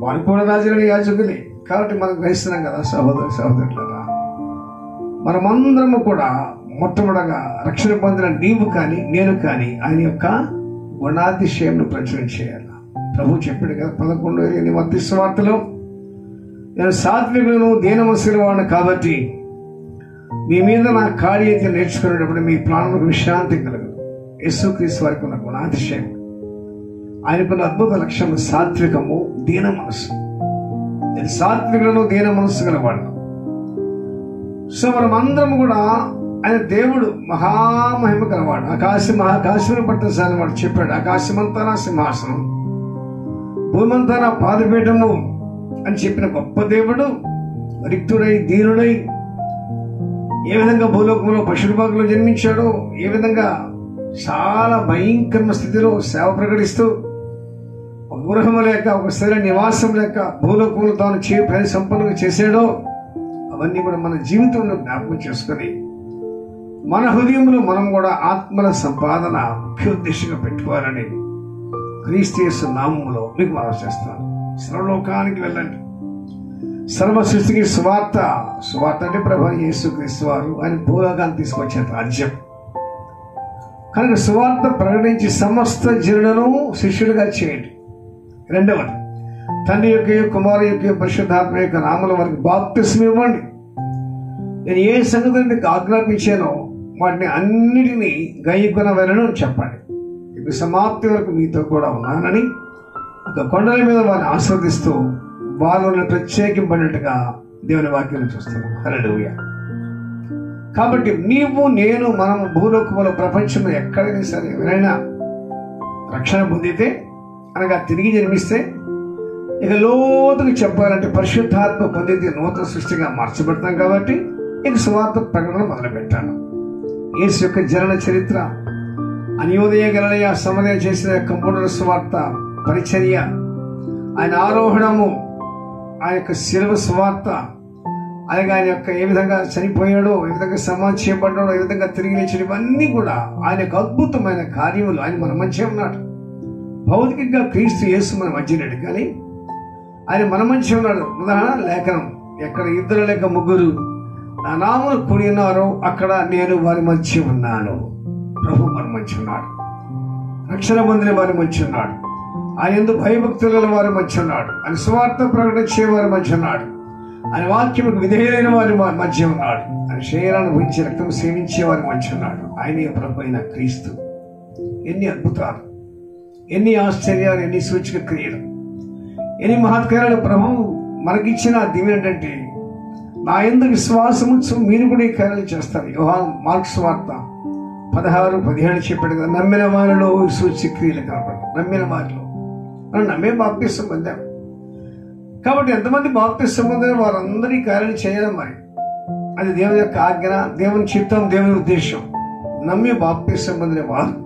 వారు కూడా రాజులని యాజకులే. కాబట్టి మనం గ్రహిస్తున్నాం కదా సహోదరు సహోదరులరా. మనమందరము కూడా మొట్టమొదటగా రక్షణ పొందిన నీవు కానీ నేను కానీ ఆయన యొక్క గుణాతిశయంను ప్రచురం చేయాలి? ప్రభు చెప్పాడు కదా పదకొండు ఎనిమిది మధ్య వార్తలో నేను సాత్వికులను దీనమసిన కాబట్టి మీ మీద నా ఖాళీ అయితే నేర్చుకునేటప్పుడు మీ ప్రాణములకు విశ్రాంతి కలగదు యేసుక్రీస్తు వారికి ఉన్న గుణాతిశయం. ఆయనకున్న అద్భుత లక్ష్యం సాత్వికము దీన మనసు నేను సాత్వికులను దీన మనసు గలవాడు సో మనం అందరం కూడా ఆయన దేవుడు మహామహిమ గలవాడు. ఆకాశం మహాకాశం పట్టసారి వాడు చెప్పాడు. ఆకాశమంతా నా సింహాసనం. భూమంతా నా పాదపీఠము అని చెప్పిన గొప్ప దేవుడు రిక్తుడై దీనుడై ఏ విధంగా భూలోకంలో పశుభాగంలో జన్మించాడో ఏ విధంగా చాలా భయంకరమైన స్థితిలో సేవ ప్రకటిస్తూ గృహము లేక ఒక స్థిర నివాసం లేక భూలోకములు తాను చే పని సంపన్నంగా చేసాడో అవన్నీ కూడా మన జీవితంలో జ్ఞాపకం చేసుకొని మన హృదయంలో మనం కూడా ఆత్మల సంపాదన ముఖ్యోద్దేశంగా పెట్టుకోవాలని క్రీస్తు నామంలో మీకు మనం చేస్తాను. సర్వలోకానికి వెళ్ళండి. సర్వ సృష్టికి సువార్త సువార్త అంటే ప్రభావం యేసు క్రీస్తు వారు ఆయన భూలోకాన్ని తీసుకొచ్చే రాజ్యం. కనుక సువార్త ప్రకటించి సమస్త జీర్ణను శిష్యుడిగా చేయండి. రెండవది తండ్రి యొక్క కుమారు యొక్క పరిశుద్ధాత్మ యొక్క నామల వారికి బాప్తిస్మ ఇవ్వండి. నేను ఏ సంగతి నీకు ఆజ్ఞాపించానో వాటిని అన్నిటినీ గయ్యకున్న వెళ్ళను చెప్పండి. ఇక సమాప్తి వరకు మీతో కూడా ఉన్నానని ఒక కొండల మీద వారిని ఆస్వాదిస్తూ వాళ్ళని ప్రత్యేకింపడినట్టుగా దేవుని వాక్యం చూస్తున్నాం. హరడుయ కాబట్టి నీవు నేను మనం భూలోకంలో ప్రపంచంలో ఎక్కడైనా సరే ఎవరైనా రక్షణ పొందితే అనగా తిరిగి జన్మిస్తే ఇక లోతుకు చెప్పాలంటే పరిశుద్ధాత్మ పొందేది నూతన సృష్టిగా మార్చబడతాం కాబట్టి ఇక సువార్త ప్రకటన మొదలుపెట్టాను. యేసు యొక్క జనన చరిత్ర అన్యోదయ గణనయ సమదయ చేసిన కంప్యూటర్ సువార్త పరిచర్య ఆయన ఆరోహణము ఆయన యొక్క శిలువ సువార్త అలాగే ఆయన యొక్క ఏ విధంగా చనిపోయాడో ఏ విధంగా సమాధి చేయబడ్డాడో ఏ విధంగా తిరిగి లేచాడు ఇవన్నీ కూడా ఆయన యొక్క అద్భుతమైన కార్యములు ఆయన మన మంచిగా ఉన్నాడు. భౌతికంగా క్రీస్తు యేసు మన మధ్య కానీ ఆయన మన మధ్య ఉన్నాడు. ఉదాహరణ లేఖనం. ఎక్కడ ఇద్దరు లేక ముగ్గురు నా నామను కూడి ఉన్నారో అక్కడ నేను వారి మధ్య ఉన్నాను. ప్రభు మన మధ్య ఉన్నాడు. రక్షణ పొందిన వారి మధ్య ఉన్నాడు. ఆయన ఎందుకు భయభక్తుల వారి మధ్య ఉన్నాడు. ఆయన స్వార్థ ప్రకటించే వారి మధ్య ఉన్నాడు. ఆయన వాక్యముకు విధేయులైన వారి మధ్య ఉన్నాడు. ఆయన శరీరాన్ని ఉంచి రక్తం సేవించే వారి మధ్య ఉన్నాడు. ఆయనే ప్రభు అయిన క్రీస్తు. ఎన్ని అద్భుతాలు. ఎన్ని ఆశ్చర్యాలు ఎన్ని సూచక క్రియలు. ఎన్ని మహత్కారాలు ప్రభు మనకిచ్చిన దీవెన ఏంటంటే నా ఎందుకు విశ్వాసం మీరు కూడా ఈ కార్యాలు చేస్తారు. యోహాన్ మార్క్స్ వార్త పదహారు పదిహేడు చెప్పాడు కదా నమ్మిన వారిలో సూచక క్రియలు కనపడదు నమ్మిన వారిలో. మనం నమ్మే బాప్తిష్టం పొందాం. కాబట్టి ఎంతమంది బాప్తిష్టం పొందిన వారందరి కార్యాలు చేయాలి మరి. అది దేవుని యొక్క ఆజ్ఞ దేవుని చిత్తం దేవుని ఉద్దేశం. నమ్మి బాప్తిష్టం పొందిన వారు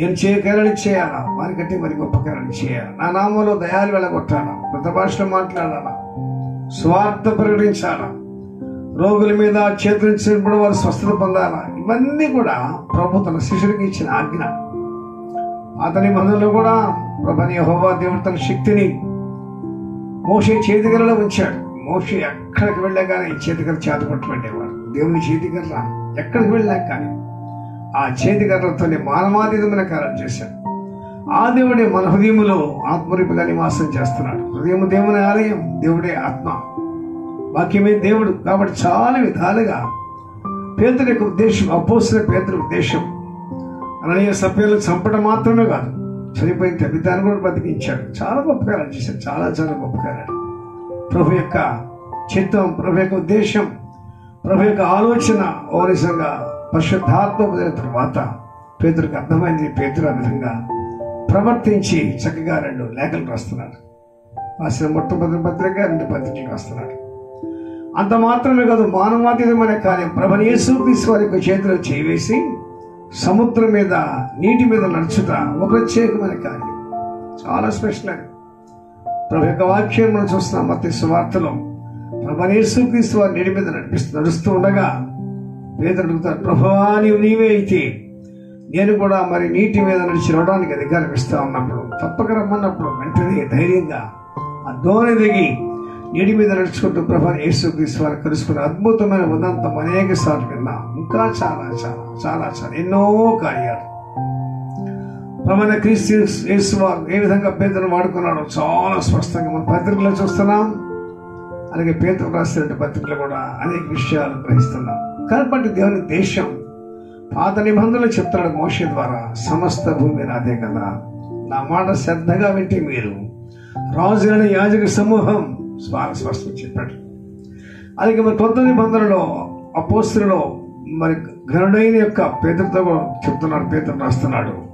నేను చేయగలని చేయాలా? వారికంటే మరి గొప్ప కార్యాలు చేయాలి? నా నామంలో దయాలు వెళ్ళగొట్టాలా కొత్త భాషలో మాట్లాడాలా? స్వార్థ ప్రకటించాలా? రోగుల మీద చేతులించినప్పుడు వారు స్వస్థత పొందాలా? ఇవన్నీ కూడా ప్రభు తన శిష్యుడికి ఇచ్చిన ఆజ్ఞ. అతని బంధువులు కూడా ప్రభని యెహోవా దేవుడు తన శక్తిని మోషే చేతికరలో ఉంచాడు. మోషే ఎక్కడికి వెళ్ళా కానీ ఈ చేతికర చేత పెట్టేవాడు దేవుని చేతికర్ర ఎక్కడికి వెళ్ళాక కానీ. ఆ చేతి చేతికర్రతోనే మానవాతీతమైన కార్యం చేశాడు. ఆ దేవుడే మన హృదయములో ఆత్మరూపిగా నివాసం చేస్తున్నాడు. హృదయము దేవుని ఆలయం దేవుడే ఆత్మ. వాక్యమే దేవుడు. కాబట్టి చాలా విధాలుగా పేదల యొక్క ఉద్దేశం అపోసిన పేదల ఉద్దేశం. అననీయ సభ్యులను చంపడం మాత్రమే కాదు చనిపోయిన తగ్గితాన్ని కూడా బ్రతికించాడు. చాలా గొప్ప కార్యాలు చేశాడు. చాలా చాలా గొప్ప కార్యాలు. ప్రభు యొక్క చిత్తం ప్రభు యొక్క ఉద్దేశం ప్రభు యొక్క ఆలోచన ఓ నిజంగా పరిశుద్ధాత్మ పొందిన తర్వాత పేదరికి అర్థమైంది పేదరు ఆ విధంగా ప్రవర్తించి చక్కగా రెండు లేఖలు రాస్తున్నాడు. రాసిన మొట్టమొదటి పత్రిక రెండు పత్రికలు రాస్తున్నాడు. అంత మాత్రమే కాదు మానవాతీతమైన కార్యం ప్రభనేసు యేసుక్రీస్తు చేతిలో చేవేసి సముద్రం మీద నీటి మీద నడుచుట ఒక ప్రత్యేకమైన కార్యం. చాలా స్పెషల్ అది. ప్రభు యొక్క వాక్యం మనం చూస్తున్నాం మత సువార్తలో. ప్రభనేసు యేసుక్రీస్తు వారి నీటి మీద నడిపిస్తూ నడుస్తూ ఉండగా పేదలు అడుగుతారు ప్రభా నీవు నీవే అయితే నేను కూడా మరి నీటి మీద నడిచి రావడానికి అధికారం ఇస్తా ఉన్నప్పుడు తప్పక రమ్మన్నప్పుడు వెంటనే ధైర్యంగా ఆ ధోని దిగి నీటి మీద నడుచుకుంటూ ప్రభా యేసుక్రీస్తు వారు కలుసుకున్న అద్భుతమైన ఉదంతం అనేక సార్లు విన్నాం. ఇంకా చాలా చాలా చాలా చాలా ఎన్నో కార్యాలు. ప్రమాణ క్రీస్తు యేసు వారు ఏ విధంగా పేదను వాడుకున్నాడో చాలా స్పష్టంగా మన పత్రికలో చూస్తున్నాం. అలాగే పేదలు రాసినటువంటి పత్రికలు కూడా అనేక విషయాలు గ్రహిస్తున్నాం. కాబట్టి దేవుని దేశం. పాత నిబంధనలు చెప్తున్నాడు మోష ద్వారా సమస్త భూమి నాదే కదా. నా మాట శ్రద్ధగా వింటే మీరు. రాజులైన యాజక సమూహం స్వాగ స్పష్టం చెప్పాడు. అలాగే మరి కొత్త నిబంధనలో అపోస్తులలో మరి గరుడైన యొక్క పేదలతో కూడా చెప్తున్నాడు పేదలు రాస్తున్నాడు.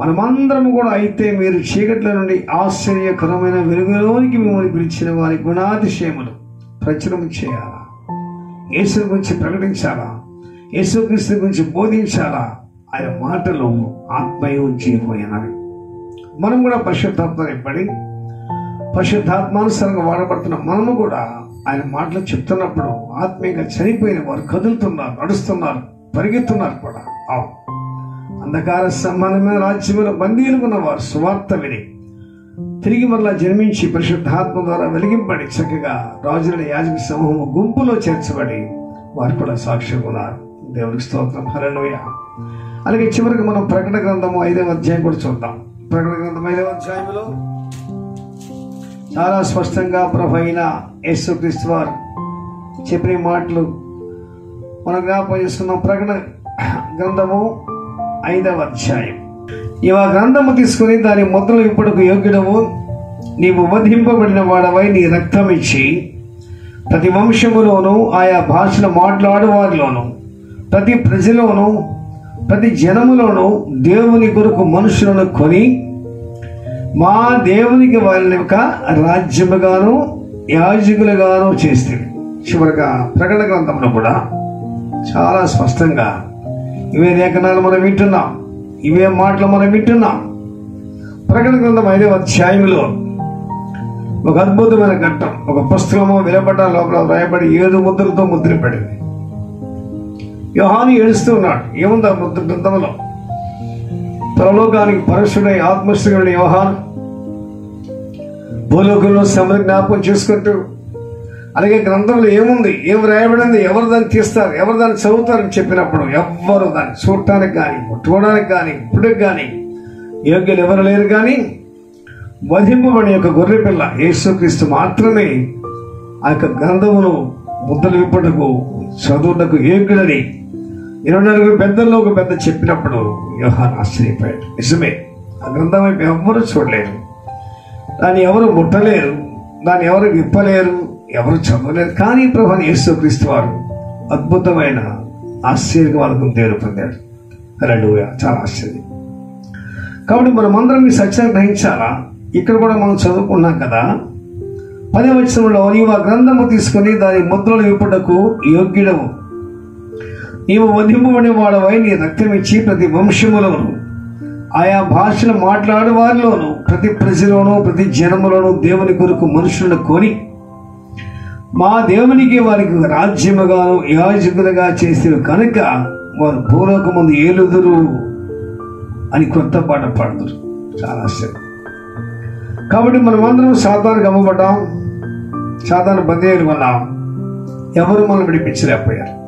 మనమందరం కూడా అయితే మీరు చీకట్ల నుండి ఆశ్చర్యకరమైన వెలుగులోనికి మిమ్మల్ని పిలిచిన వారి గుణాతిశయములు ప్రచురం చేయాలా? యేసు గురించి ప్రకటించాలా? యేసుక్రీస్తు గురించి బోధించాలా? ఆయన మాటలు ఆత్మయం జీవమైనవి మనం కూడా పరిశుద్ధాత్మ పడి పరిశుద్ధాత్మానుసరంగా వాడబడుతున్న మనము కూడా ఆయన మాటలు చెప్తున్నప్పుడు ఆత్మీయంగా చనిపోయిన వారు కదులుతున్నారు నడుస్తున్నారు పరిగెత్తున్నారు కూడా. అవును. అంధకార సంబంధమైన రాజ్యంలో బందీలు ఉన్నవారు సువార్త విని తిరిగి మరలా జన్మించి పరిశుద్ధాత్మ ద్వారా వెలిగింపడి చక్కగా రాజుల యాజక సమూహము గుంపులో చేర్చబడి వారు కూడా సాక్ష్యం ఉన్నారు దేవునికి స్తోత్రం. హరణయ అలాగే చివరికి మనం ప్రకటన గ్రంథము ఐదవ అధ్యాయం కూడా చూద్దాం. ప్రకటన గ్రంథం ఐదవ అధ్యాయంలో చాలా స్పష్టంగా ప్రభు అయిన యేసుక్రీస్తు వారు చెప్పిన మాటలు మనం జ్ఞాపకం చేసుకున్నాం ప్రకటన గ్రంథము ఐదవ అధ్యాయం. ఇవ గ్రంథము తీసుకుని దాని ముద్రలు ఇప్పుడుకు యోగ్యుడము నీవు వధింపబడిన వాడవై నీ రక్తం ఇచ్చి ప్రతి వంశములోను ఆయా భాషలు మాట్లాడువారిలోను ప్రతి ప్రజలోను ప్రతి జనములోను దేవుని కొరకు మనుషులను కొని మా దేవునికి వారిని యొక్క రాజ్యముగాను యాజకులుగాను చేస్తే చివరిగా ప్రకటన గ్రంథంలో కూడా చాలా స్పష్టంగా ఇవే లేఖనాలు మనం వింటున్నాం. ఇవే మాటలు మనం వింటున్నాం. ప్రకటన గ్రంథం ఐదవ అధ్యాయంలో ఒక అద్భుతమైన ఘట్టం ఒక పుస్తకము విలబడ్డ లోపల వ్రాయబడి ఏడు ముద్రలతో ముద్రపడింది యోహాను ఏడుస్తూ ఉన్నాడు ఏముంది ఆ ముద్ర గ్రంథంలో? పరలోకానికి పరశుడై ఆత్మశ్రీయుడైన యోహాను భూలోకంలో శ్రమను జ్ఞాపకం చేసుకుంటూ అలాగే గ్రంథంలో ఏముంది? ఏం రాయబడింది? ఎవరు దాన్ని తీస్తారు? ఎవరు దాన్ని చదువుతారని చెప్పినప్పుడు ఎవ్వరు దాన్ని చూడటానికి కానీ ముట్టుకోవడానికి కానీ ఇప్పటికి కానీ యోగ్యులు ఎవరు లేరు కానీ వధింపబడి యొక్క గొర్రె పిల్ల యేసుక్రీస్తు మాత్రమే ఆ యొక్క గ్రంథమును ముద్దలు విప్పటకు చదువుటకు యోగ్యుడని ఇరవై నలుగురు పెద్దల్లో ఒక పెద్ద చెప్పినప్పుడు యోహాన్ ఆశ్చర్యపోయాడు. నిజమే ఆ గ్రంథం వైపు ఎవ్వరూ చూడలేరు. దాన్ని ఎవరు ముట్టలేరు దాన్ని ఎవరు విప్పలేరు ఎవరు చదవలేదు కానీ ప్రభు యేసుక్రీస్తు వారు అద్భుతమైన ఆశ్చర్యవాదకం తేరు పొందాడు. రెండు చాలా ఆశ్చర్యం. కాబట్టి మనమందరం ఈ సత్యాన్ని గ్రహించాలా? ఇక్కడ కూడా మనం చదువుకున్నాం కదా. పదే వచనంలో నీవు ఆ గ్రంథము తీసుకుని దాని ముద్రలు విప్పుటకు యోగ్యుడవు. నీవు వధింపబడి వాడవై నీ రక్తం ఇచ్చి ప్రతి వంశములోను ఆయా భాషలు మాట్లాడే వారిలోను ప్రతి ప్రజలోను ప్రతి జనములను దేవుని కొరకు మనుషులను కొని మా దేవునికి వారికి రాజ్యముగాను యాజకులుగా చేసిన కనుక వారు భూలోక ముందు ఏలుదురు అని కొత్త పాట పాడుతారు చాలా ఆశ్చర్యం. కాబట్టి మనమందరం సాధారణ అమ్మబడ్డాం సాధారణ బందేలు ఉన్నాం. ఎవరు మనం విడిపించలేకపోయారు.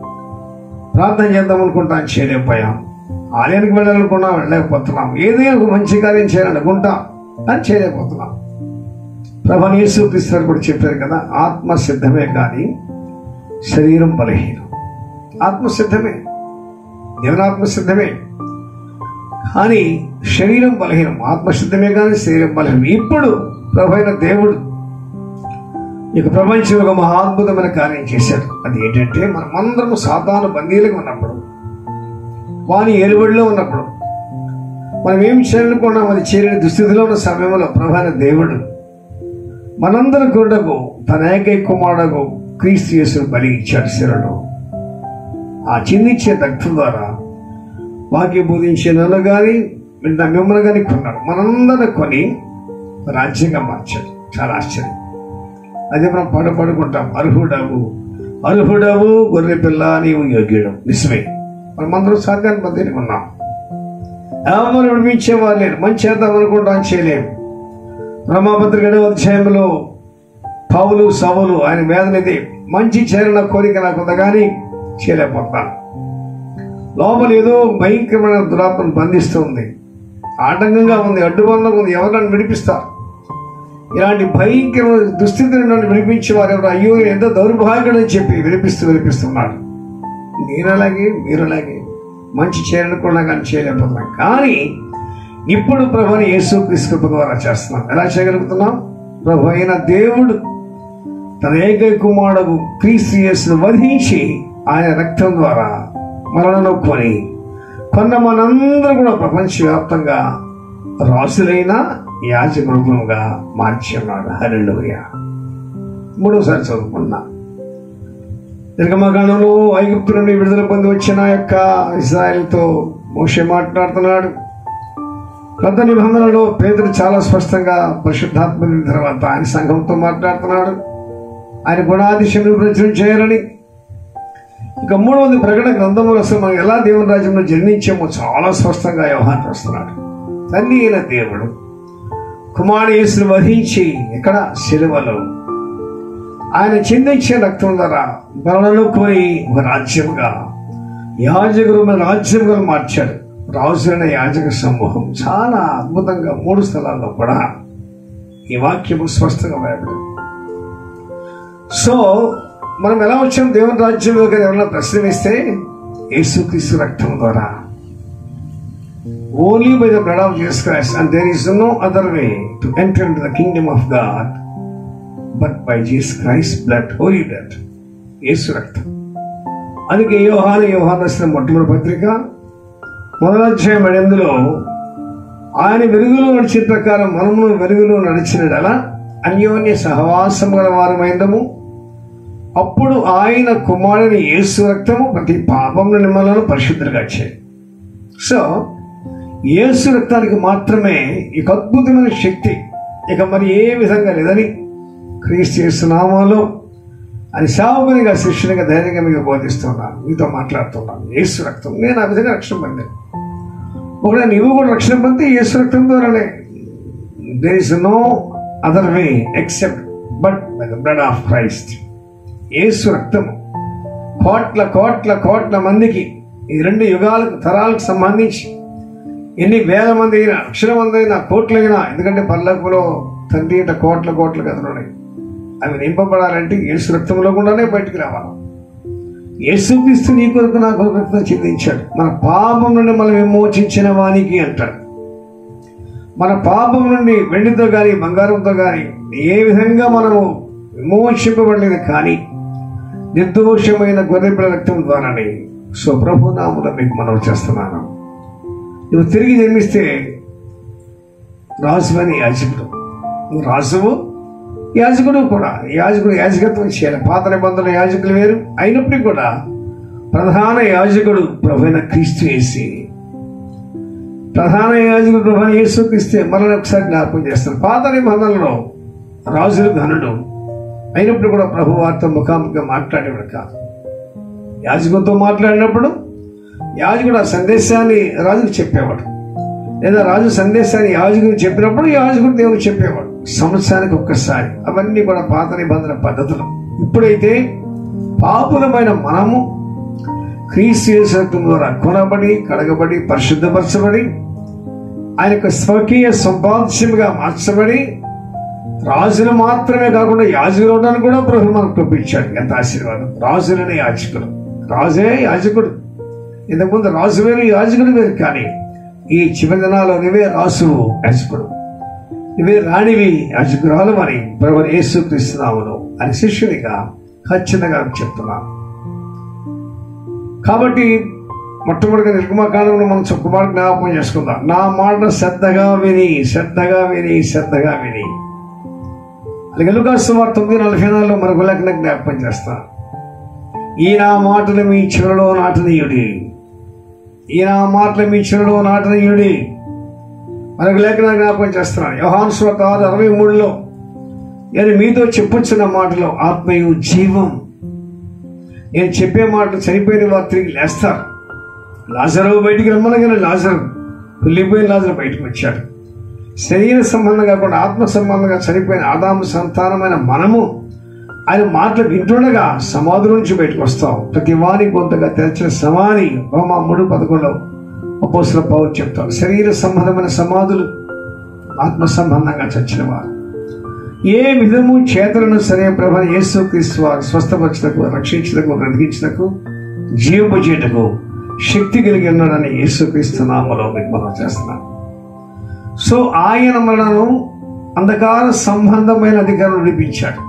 ప్రార్థన చేద్దాం అనుకుంటాం చేయలేకపోయాం. ఆలయానికి వెళ్ళాలనుకున్నాం వెళ్ళలేకపోతున్నాం. ఏదైనా ఒక మంచి కార్యం చేయాలనుకుంటాం అని చేయలేకపోతున్నాం. ప్రభు యేసుక్రీస్తు కూడా చెప్పారు కదా ఆత్మ సిద్ధమే కానీ శరీరం బలహీనం. ఆత్మ సిద్ధమే దేవుని సిద్ధమే కానీ శరీరం బలహీనం. ఆత్మ సిద్ధమే కానీ శరీరం బలహీనం. ఇప్పుడు ప్రభు అయిన దేవుడు ఇక ప్రపంచంలో ఒక మహాద్భుతమైన కార్యం చేశాడు. అది ఏంటంటే మనమందరం సాధారణ బందీలుగా ఉన్నప్పుడు వాని ఎలుబడిలో ఉన్నప్పుడు మనం ఏం చేయాలనుకున్నాం అది చేరిన దుస్థితిలో ఉన్న సమయంలో ప్రభాన దేవుడు మనందరి కొరకు తన ఏకై కుమారుడు క్రీస్తు యేసును బలి ఇచ్చాడు శిరలో ఆ చిందించే రక్తం ద్వారా వాక్య బోధించే నన్ను కానీ వింటా మిమ్మల్ని కానీ కొన్నాడు. మనందరిని కొని రాజ్యంగా మార్చాడు. చాలా ఆశ్చర్యం. అదే మనం పడపడుకుంటాం అర్హుడవు అర్హుడవు గొర్రె పిల్ల నీవు యోగ్యుడు నిజమే. అందరం సాధ్యాన్ని మధ్యని ఉన్నాం. ఎవరు విడిపించేవారు లేరు. మంచి చేద్దాం అనుకుంటాం చేయలేము బ్రహ్మపత్రిక ఏడవ అధ్యాయంలో పౌలు సవులు ఆయన వేదనది మంచి చేరిన కోరిక నాకు కానీ చేయలేకపోతాను లోపల ఏదో భయంకరమైన దురాత్మను బంధిస్తుంది ఆటంకంగా ఉంది అడ్డుబంధం ఉంది ఎవరు విడిపిస్తారు? ఇలాంటి భయంకరమైన దుస్థితిని నన్ను విడిపించే వారు ఎవరు? అయ్యో ఎంతో దౌర్భాగ్యం అని చెప్పి వినిపిస్తూ వినిపిస్తున్నాడు నేను అలాగే మీరు అలాగే. మంచి చేయాలనుకున్నా కానీ చేయలేకపోతున్నాం కానీ ఇప్పుడు ప్రభుని యేసు క్రీస్తు ద్వారా చేస్తున్నాం. ఎలా చేయగలుగుతున్నాం? ప్రభు అయిన దేవుడు తన ఏకై కుమారుడు క్రీస్తు యేసును వధించి ఆయన రక్తం ద్వారా మరణను కొని కొన్న మనందరూ కూడా ప్రపంచవ్యాప్తంగా రాసులైన యాజకులుగా మార్చి ఉన్నాడు. హరిలోయ మూడోసారి చదువుకున్నా నిర్గమకాండంలో ఐగుప్తు నుండి విడుదల పొంది వచ్చిన యొక్క ఇజ్రాయెల్తో మోషే మాట్లాడుతున్నాడు. పెద్ద నిబంధనలో పేదలు చాలా స్పష్టంగా పరిశుద్ధాత్మ తర్వాత ఆయన సంఘంతో మాట్లాడుతున్నాడు. ఆయన గుణాదిశయం ప్రచురం చేయాలని. ఇక మూడవది ప్రకటన గ్రంథములు అసలు మనం ఎలా దేవుని రాజ్యంలో జన్మించామో చాలా స్పష్టంగా వ్యవహారం వస్తున్నాడు తల్లి అయిన దేవుడు కుమారు వహించి ఇక్కడ శిలువలో ఆయన చిందించే రక్తం ద్వారా బలలో కోరి ఒక రాజ్యంగా యాజగురు రాజ్యంగా మార్చాడు. రాజులైన యాజక సమూహం చాలా అద్భుతంగా మూడు స్థలాల్లో కూడా ఈ వాక్యము స్పష్టంగా వేయబడింది సో మనం ఎలా వచ్చాం? దేవుని రాజ్యంలోకి ఎవరైనా ప్రశ్నిస్తే యేసుక్రీస్తు రక్తం ద్వారా. Only by the blood of Jesus Christ and there is no other way to enter in the kingdom of God but by Jesus Christ blood holy blood Yesu రక్తం. అందుకే యోహాను యోహాన్ రాసిన మొట్టమొదటి పత్రిక మొదలధ్యాయం ఎనిమిదిలో ఆయన వెలుగులో నడిచిన ప్రకారం మనము వెలుగులో నడిచినడలా అన్యోన్య సహవాసం గల వారమైందము. అప్పుడు ఆయన కుమారుని యేసు రక్తము ప్రతి పాపం నిమ్మలను పరిశుద్ధులుగా చేయి. సో యేసు రక్తానికి మాత్రమే ఇక అద్భుతమైన శక్తి. ఇక మరి ఏ విధంగా లేదని క్రీస్తు యేసు నామంలో అని సేవకునిగా శిష్యునిగా ధైర్యంగా మీకు బోధిస్తున్నాను. మీతో మాట్లాడుతున్నాను. యేసు రక్తం. నేను ఆ విధంగా రక్షణ పొందాను. ఒకవేళ నీవు కూడా రక్షణ పొంది యేసు రక్తం ద్వారానే. There is no other way except but by the blood of Christ Yesu రక్తం కోట్ల కోట్ల కోట్ల మందికి ఈ రెండు యుగాలకు తరాలకు సంబంధించి ఎన్ని వేల మంది అయినా లక్షల మంది అయినా కోట్లైనా ఎందుకంటే పల్లకులో తండ్రి కోట్ల కోట్లు కథలు ఉన్నాయి. అవి నింపబడాలంటే యేసు రక్తంలో కూడానే బయటికి రావాలి. యేసుక్రీస్తు నీ కొరకు నా కొరకు రక్తం చెందించాడు మన పాపం నుండి మనం విమోచించిన వానికి అంటాడు. మన పాపం నుండి వెండితో కానీ బంగారంతో కానీ ఏ విధంగా మనము విమోచింపబడలేదు కానీ నిర్దోషమైన గొర్రెపిల్ల రక్తం ద్వారానే సో ప్రభు మీకు మనం చేస్తున్నాను. నువ్వు తిరిగి జన్మిస్తే రాజువని యాజకుడు. నువ్వు రాజువు యాజకుడు కూడా యాజకుడు యాజకత్వం చేయాలి. పాత నిబంధన యాజకులు వేరు. అయినప్పటికీ కూడా ప్రధాన యాజకుడు ప్రభుైన క్రీస్తు వేసి ప్రధాన యాజకుడు ప్రభు యేసు క్రీస్తే మనల్ని ఒకసారి జ్ఞాపకం చేస్తారు పాత నిబంధనలో రాజులు ఘనుడు. అయినప్పుడు కూడా ప్రభు వారితో ముఖాముఖిగా మాట్లాడేవాడు కాదు. యాజకుడితో మాట్లాడినప్పుడు యాజకుడు ఆ సందేశాన్ని రాజుకు చెప్పేవాడు. లేదా రాజు సందేశాన్ని యాజకుడు చెప్పినప్పుడు యాజకుడు దేవుడు చెప్పేవాడు. సంవత్సరానికి ఒక్కసారి. అవన్నీ కూడా పాత నిబంధన పద్ధతులు. ఇప్పుడైతే పాపులమైన మనము క్రీస్తు ద్వారా కొనబడి కడగబడి పరిశుద్ధపరచబడి ఆయన యొక్క స్వకీయ సంపాదస్యముగా మార్చబడి రాజులు మాత్రమే కాకుండా యాజకులు అవడానికి కూడా ప్రభు మనకు పంపించాడు ఎంత ఆశీర్వాదం. రాజులనే యాజకుడు రాజే యాజకుడు. ఇంతకుముందు రాజు వేరు యాజకుడు వేరు కానీ ఈ చివరి దినాల్లో రాజు రాసువు యాజకుడు. ఇవే రాణివి అజగ్రహాలు అని ప్రభు యేసు క్రీస్తున్నావును అని శిష్యునిగా ఖచ్చితంగా చెప్తున్నాను కాబట్టి మొట్టమొదటిగా నిర్గమకాండంలో మనం సుకుమార్ జ్ఞాపకం చేసుకుందాం. నా మాట శ్రద్ధగా విని శ్రద్ధగా విని శ్రద్ధగా విని. అలాగే లుకాసు వారు తొమ్మిది నలభై నాలుగులో మరొక లేఖన జ్ఞాపకం చేస్తా. ఈ నా మాటలు మీ చివరిలో నాటనీయుడి. ఈ నా మాటలు మీ చివరిలో నాటనీయుడి. మనకు లేఖన జ్ఞాపకం చేస్తున్నాను యోహాన్ స్వత ఆరు అరవై మూడులో నేను మీతో చెప్పుచ్చిన మాటలో ఆత్మయు జీవం. నేను చెప్పే మాటలు చనిపోయిన వారు తిరిగి లేస్తారు. లాజరు బయటికి రమ్మనగానే లాజరు వెళ్ళిపోయిన లాజరు బయటకు వచ్చాడు. శరీర సంబంధంగా కాకుండా ఆత్మ సంబంధంగా చనిపోయిన ఆదాము సంతానమైన మనము ఆయన మాటలు వింటుండగా సమాధుల నుంచి బయటకు వస్తాం. ప్రతి వారి కొంతగా తెరచిన సమాధి రోమా మూడు పదకొండవ అపోసల పౌరు చెప్తారు శరీర సంబంధమైన సమాధులు ఆత్మ సంబంధంగా చచ్చిన వారు. ఏ విధము చేతలను సరే ప్రభ యేసు క్రీస్తు వారు స్వస్థపరచటకు రక్షించటకు బ్రతికించటకు జీవపచేటకు శక్తి కలిగి ఉన్నాడని యేసు క్రీస్తు నామలో మీకు మనం చేస్తున్నాం. సో ఆయన మనను అంధకార సంబంధమైన అధికారులు నడిపించాడు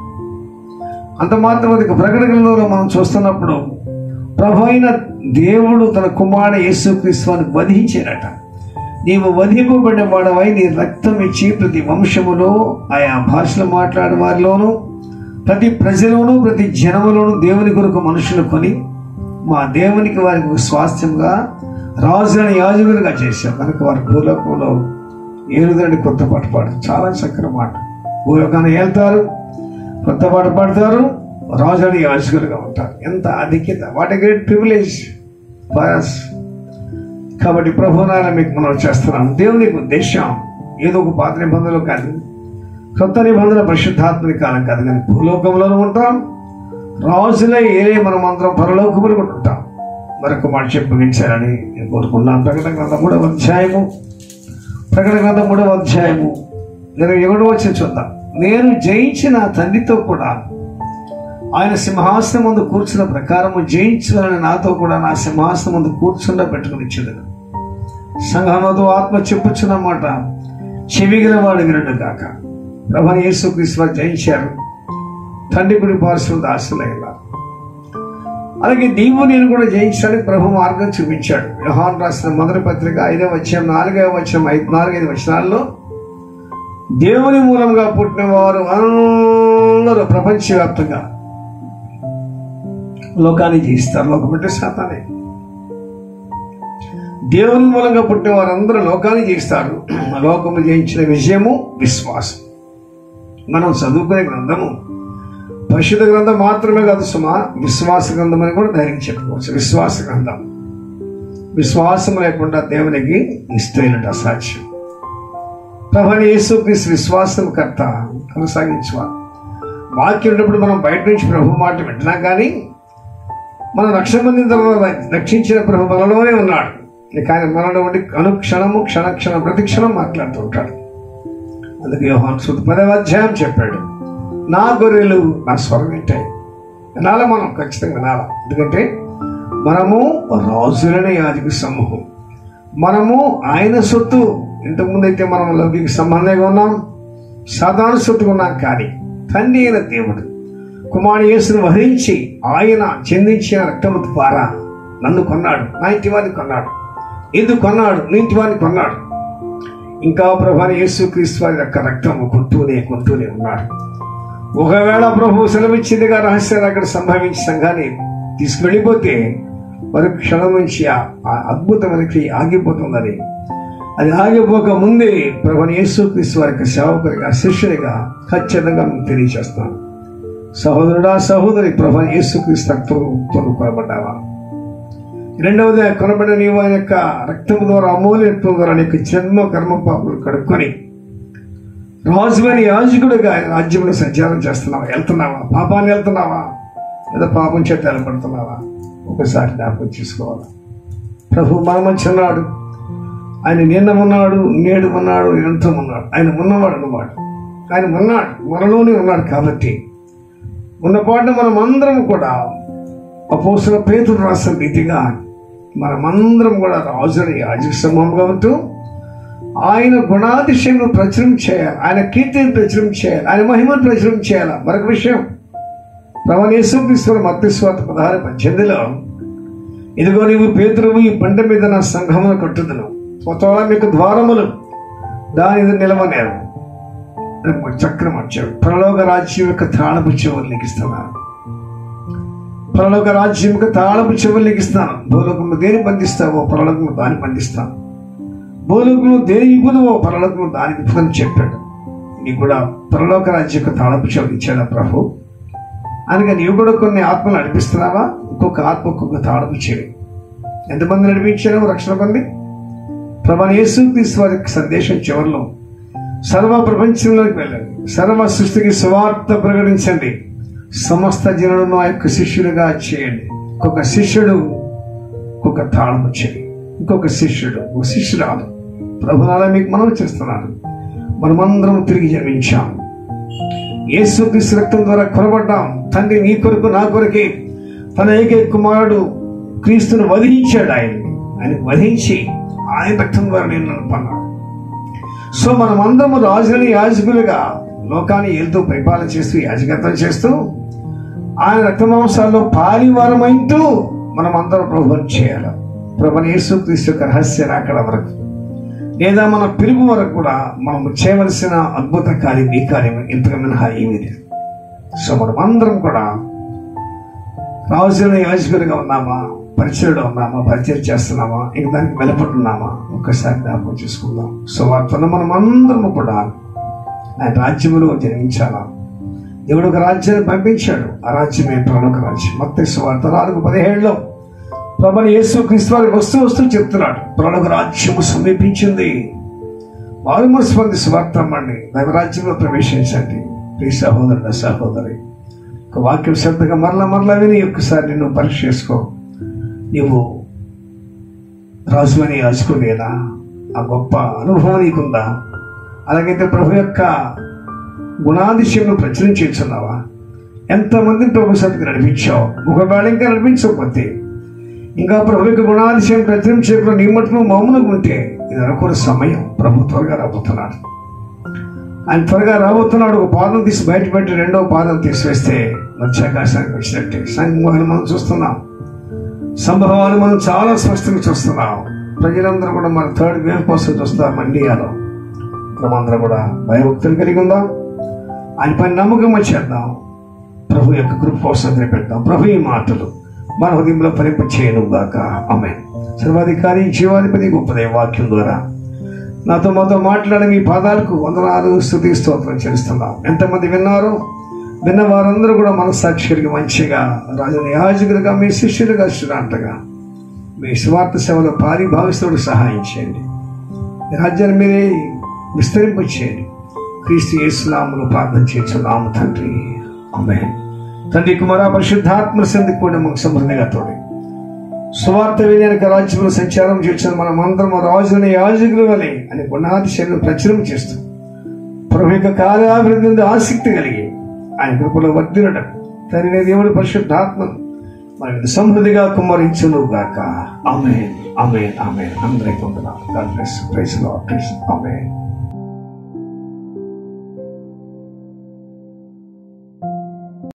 అంత మాత్రం అది ప్రకటనలో మనం చూస్తున్నప్పుడు ప్రభు అయిన దేవుడు తన కుమారుడు యేసుక్రీస్తుని వధించాడట. నీవు వధింపబడిన వాడవై నీ రక్తం ఇచ్చి ప్రతి వంశములో ఆయా భాషలు మాట్లాడే వారిలోనూ ప్రతి ప్రజలోనూ ప్రతి జనములోనూ దేవుని కొరకు మనుషులు కొని మా దేవునికి వారికి స్వాస్థ్యంగా రాజులను యాజకులుగా చేశారు కనుక వారి భూలోకంలో ఏలుదండి కొత్త పాట పాడు చాలా చక్కని మాట. భూలోకాన్ని వెళ్తారు కొత్త పాట పాడతారు. రాజుని యాజకులుగా ఉంటారు. ఎంత అధిక్యత what a great privilege for కాబట్టి ప్రభునాల మీకు మనం చేస్తున్నాం దేవుని ఉద్దేశం ఏదో ఒక పాత నిబంధనలు కాదు. కొత్త నిబంధన పరిశుద్ధాత్మని కాలం కాదు. కానీ భూలోకంలోనూ ఉంటాం. రాజులే ఏలే మనం అందరం పరలోకములు కూడా ఉంటాం. మరొక మాట చెప్పి నేను కోరుకున్నాను ప్రకటన గ్రంథం మూడవ అధ్యాయము. ప్రకటన గ్రంథం మూడవ అధ్యాయము. నేను ఎవడో వచ్చి చూద్దాం. నేను జయించిన తండ్రితో కూడా ఆయన సింహాసనం ముందు కూర్చున్న ప్రకారము జయించాలని నాతో కూడా నా సింహాసనం ముందు కూర్చుండ పెట్టుకుని ఇచ్చేది సంఘమతో ఆత్మ చెప్పుచున్నమాట చెవిగిన వాడు వినడు కాక ప్రభు యేసు జయించారు. తండ్రి గుడి పార్శ్వ దాసులైన అలాగే నీవు నేను కూడా జయించడానికి ప్రభు మార్గం చూపించాడు. వ్యవహాన్ రాసిన మొదటి పత్రిక ఐదవ వచ్చం నాలుగవ వచ్చం ఐదు నాలుగైదు వచనాల్లో దేవుని మూలంగా పుట్టిన వారు అందరూ ప్రపంచవ్యాప్తంగా లోకాన్ని జయిస్తారు లోకం అంటే శాతానే. దేవుని మూలంగా పుట్టిన వారందరూ లోకాన్ని జయిస్తారు లోకము జయించిన విజయము విశ్వాసం. మనం చదువుకునే గ్రంథము పరిశుద్ధ గ్రంథం మాత్రమే కాదు సుమా విశ్వాస గ్రంథం అని కూడా ధైర్యం చెప్పుకోవచ్చు. విశ్వాస గ్రంథం. విశ్వాసం లేకుండా దేవునికి ఇష్టమైనట్టు అసాధ్యం ప్రభని యేసు క్రీస్తు విశ్వాసం కర్త. కొనసాగించువా వాక్యం ఉన్నప్పుడు మనం బయట నుంచి ప్రభు మాట వింటున్నాం కానీ మనం రక్షణ పొందిన తర్వాత రక్షించిన ప్రభు మనలోనే ఉన్నాడు. కానీ మనలో ఉండి అనుక్షణము క్షణక్షణం ప్రతిక్షణం మాట్లాడుతూ ఉంటాడు. అందుకే యోహాన్ సుద్ పదవ అధ్యాయం చెప్పాడు. నా గొర్రెలు నా స్వరం వింటాయి. వినాలా మనం? ఖచ్చితంగా వినాలా. ఎందుకంటే మనము రాజులనే యాజక సమూహం. మనము ఆయన సొత్తు. ఇంతకుముందు అయితే మనం లౌకిక సంబంధంగా ఉన్నాం. సాధారణ సొత్తుకున్నాం కానీ తండ్రి అయిన దేవుడు. కుమారుడు యేసును వహించి ఆయన చెందించిన రక్తము ద్వారా నన్ను కొన్నాడు. నా ఇంటి వారిని కొన్నాడు. ఎందుకు కొన్నాడు? నీ ఇంటి వారిని కొన్నాడు. ఇంకా ప్రభాని యేసు క్రీస్తు వారి యొక్క రక్తము కొంటూనే కొంటూనే ఉన్నాడు. ఒకవేళ ప్రభు సెలవిచ్చిందిగా రహస్యాలు అక్కడ సంభవించి సంఘాన్ని తీసుకువెళ్ళిపోతే మరి క్షణం నుంచి ఆ ఆ అద్భుతమైన క్రియ ఆగిపోతుందని. అది ఆగిపోక ముందే ప్రభుని యేసు క్రీస్తు వారి యొక్క సేవకుడిగా శిష్యునిగా ఖచ్చితంగా మీకు తెలియజేస్తాను సహోదరుడా సహోదరి ప్రభు యేసుక్రీస్తు రక్తంతో కొనబడ్డావా రెండవది కొనబడిన నీవు ఆయన యొక్క రక్తం ద్వారా అమూల్యత్వం ద్వారా నీ జన్మ కర్మ పాపలు కడుక్కొని రాజువని యాజకుడిగా ఆయన రాజ్యంలో సంచారం చేస్తున్నావా? వెళ్తున్నావా? పాపాన్ని వెళ్తున్నావా? లేదా పాపం చేత వెళ్ళబడుతున్నావా ఒకసారి జ్ఞాపకం చేసుకోవాలి? ప్రభు మన మధ్య ఉన్నాడు. ఆయన నిన్న ఉన్నాడు నేడు ఉన్నాడు ఎంతో ఉన్నాడు. ఆయన ఉన్నవాడు అన్నమాట ఆయన ఉన్నాడు మనలోనే ఉన్నాడు కాబట్టి ఉన్నపాటు మనం అందరం కూడా అపోసల పేతుడు రాసిన రీతిగా మనమందరం కూడా రాజుని యాజక సమూహం ఆయన గుణాతిశయమును ప్రచురం చేయాలి. ఆయన కీర్తిని ప్రచురం చేయాలి. ఆయన మహిమను ప్రచురం చేయాలి. మరొక విషయం. రమణేశ్వర మత్స్వాత పదహారు పద్దెనిమిదిలో ఇదిగో నీవు పేతురువు ఈ బండ మీద నా సంఘమును కట్టుదును. స్వతహా మీకు ద్వారములు. దాని నిలవనేరు చక్రం వచ్చాడు పరలోక రాజ్యం యొక్క తాళపు చెవులు నీకు పరలోక రాజ్యం యొక్క తాళపు చెవులు నీకు భూలోకంలో దేని బంధిస్తావో పరలోకంలో దాన్ని బంధిస్తాను. భూలోకంలో దేని ఇవ్వదువో పరలోకంలో దాని ఇవ్వదని చెప్పాడు. నీకు కూడా పరలోక రాజ్యం యొక్క తాళపు చెవులు ఇచ్చాడా ప్రభు? అనగా నీవు కూడా కొన్ని ఆత్మలు నడిపిస్తున్నావా? ఇంకొక ఆత్మ ఒక్కొక్క తాళపు చెవి ఎంతమంది నడిపించారు? రక్షణ పొంది? ప్రభా యేసు క్రీస్తు వారి సందేశం చివరిలో సర్వ ప్రపంచంలోకి వెళ్ళండి. సర్వ సృష్టికి స్వార్థ ప్రకటించండి. సమస్త జనులను ఆ యొక్క శిష్యులుగా చేయండి. ఒక శిష్యుడు ఒక తాళము చేయి. ఇంకొక శిష్యుడు ఒక శిష్యురాలు. ప్రభునాలా మీకు మనం చేస్తున్నాను మనమందరం తిరిగి జన్మించాం. యేసు రక్తం ద్వారా కొనబడ్డాం. తండ్రి నీ కొరకు నా కొరకే తన ఏకైక కుమారుడు క్రీస్తును వధించాడు ఆయన్ని ఆయన వధించి ఆయన రక్తం ద్వారా నేను నడుపన్నాడు సో మనమందరము రాజులని యాజకులుగా లోకాన్ని వెళ్తూ పరిపాలన చేస్తూ యాజకత్వం చేస్తూ ఆయన రక్తమాంసాల్లో పాలివారమైతూ మనం అందరం ప్రభుత్వం చేయాలి. ప్రభుని యేసు క్రీస్తు యొక్క రహస్య రాకడ వరకు. లేదా మన పిలుపు వరకు కూడా మనం చేయవలసిన అద్భుత కార్యం ఈ కార్యం ఇంతకు మినహా ఏమీ లేదు. సో మనం అందరం కూడా రాజుల యాజకులుగా ఉన్నామా? పరిచయలో ఉన్నామా? పరిచయం చేస్తున్నామా? ఇంక దానికి వెలపడున్నామా? ఒక్కసారి జ్ఞాపకం చేసుకుందాం. సో వాటిలో మనం అందరం కూడా ఆయన రాజ్యంలో జన్మించాలా? దేవుడు ఒక రాజ్యాన్ని పంపించాడు. ఆ రాజ్యమే ప్రముఖ రాజ్యం? మొత్తం సువార్త నాలుగు పదిహేడులో ప్రభుని యేసు క్రీస్తు వస్తూ వస్తూ చెప్తున్నాడు. ప్రముఖ రాజ్యము సమీపించింది. మారుమూరు స్పంది సువార్త అమ్మండి దైవరాజ్యంలో ప్రవేశించండి. ప్రియ సహోదరుడు సహోదరి ఒక వాక్యం శ్రద్ధగా మరలా మరలా విని ఒక్కసారి నిన్ను పరీక్ష చేసుకో. నువ్వు రాజుమని రాజుకోలేదా ఆ గొప్ప అనుభవం నీకుందా? అలాగైతే ప్రభు యొక్క గుణాదిశయంలో ప్రచురం చేస్తున్నావా ఎంతమందిని ప్రభు నడిపించావు? ఒకవేళ ఇంకా నడిపించకపోతే ఇంకా ప్రభు యొక్క గుణాదిశయం ప్రచురం చేయకుండా నీ మటును మౌనంగా ఉంటే ఇది అనుకున్న సమయం. ప్రభు త్వరగా రాబోతున్నాడు. ఆయన త్వరగా రాబోతున్నాడు. ఒక పాదం తీసి బయటపెట్టి రెండో పాదం తీసివేస్తే మత్స్యాకాశానికి వచ్చినట్టే. సంఘాలు మనం చూస్తున్నాం. సంభవాలు మనం చాలా స్పష్టంగా చూస్తున్నాం. ప్రజలందరూ కూడా మన థర్డ్ వేవ్ కోసం చూస్తారు మన ఇండియాలో మనమందరం కూడా భయభక్తులు కలిగి ఉందాం. ఆయన పని నమ్మకం చేద్దాం. ప్రభు యొక్క కృప కోసం పెడతాం ప్రభు ఈ మాటలు మన హృదయంలో ఫలింప చేయను గాక. ఆమె సర్వాధికారి జీవాధిపతి గొప్పదే వాక్యం ద్వారా నాతో మాతో మాట్లాడే మీ పాదాలకు వందనాలు స్థుతి స్తోత్రం చేస్తున్నాం ఎంతమంది విన్నారు విన్న వారందరూ కూడా మనసాక్షిగా మంచిగా రాజుని యాజకులుగా మీ శిష్యులుగా అంటగా. మీ స్వార్థ సేవలో పారిభావిస్తుడు సహాయం చేయండి. రాజ్యాన్ని మీరే విస్తరింప చేయండి. క్రీస్తు యేసునాములు ప్రార్థన చేస్తున్నాము తండ్రి. ఆమె తండ్రి కుమార పరిశుద్ధాత్మ సంధి కూడా మాకు సమృద్ధిగా తోడి. స్వార్థ వినక రాజ్యంలో సంచారం చేసిన మనం అందరం రాజుని యాజకులు వలె అని గుణాతిశయంలో ప్రచురం చేస్తూ ప్రభు యొక్క కార్యాభివృద్ధి ఆసక్తి కలిగి ఆయన కృపలో వర్ధినడం. తండ్రి దేవుడు పరిశుద్ధాత్మను మరి సమృద్ధిగా కుమ్మరించును గాక. ఆమె ఆమె ఆమె అందరికీ వందనాలు. God bless praise Lord praise ఆమె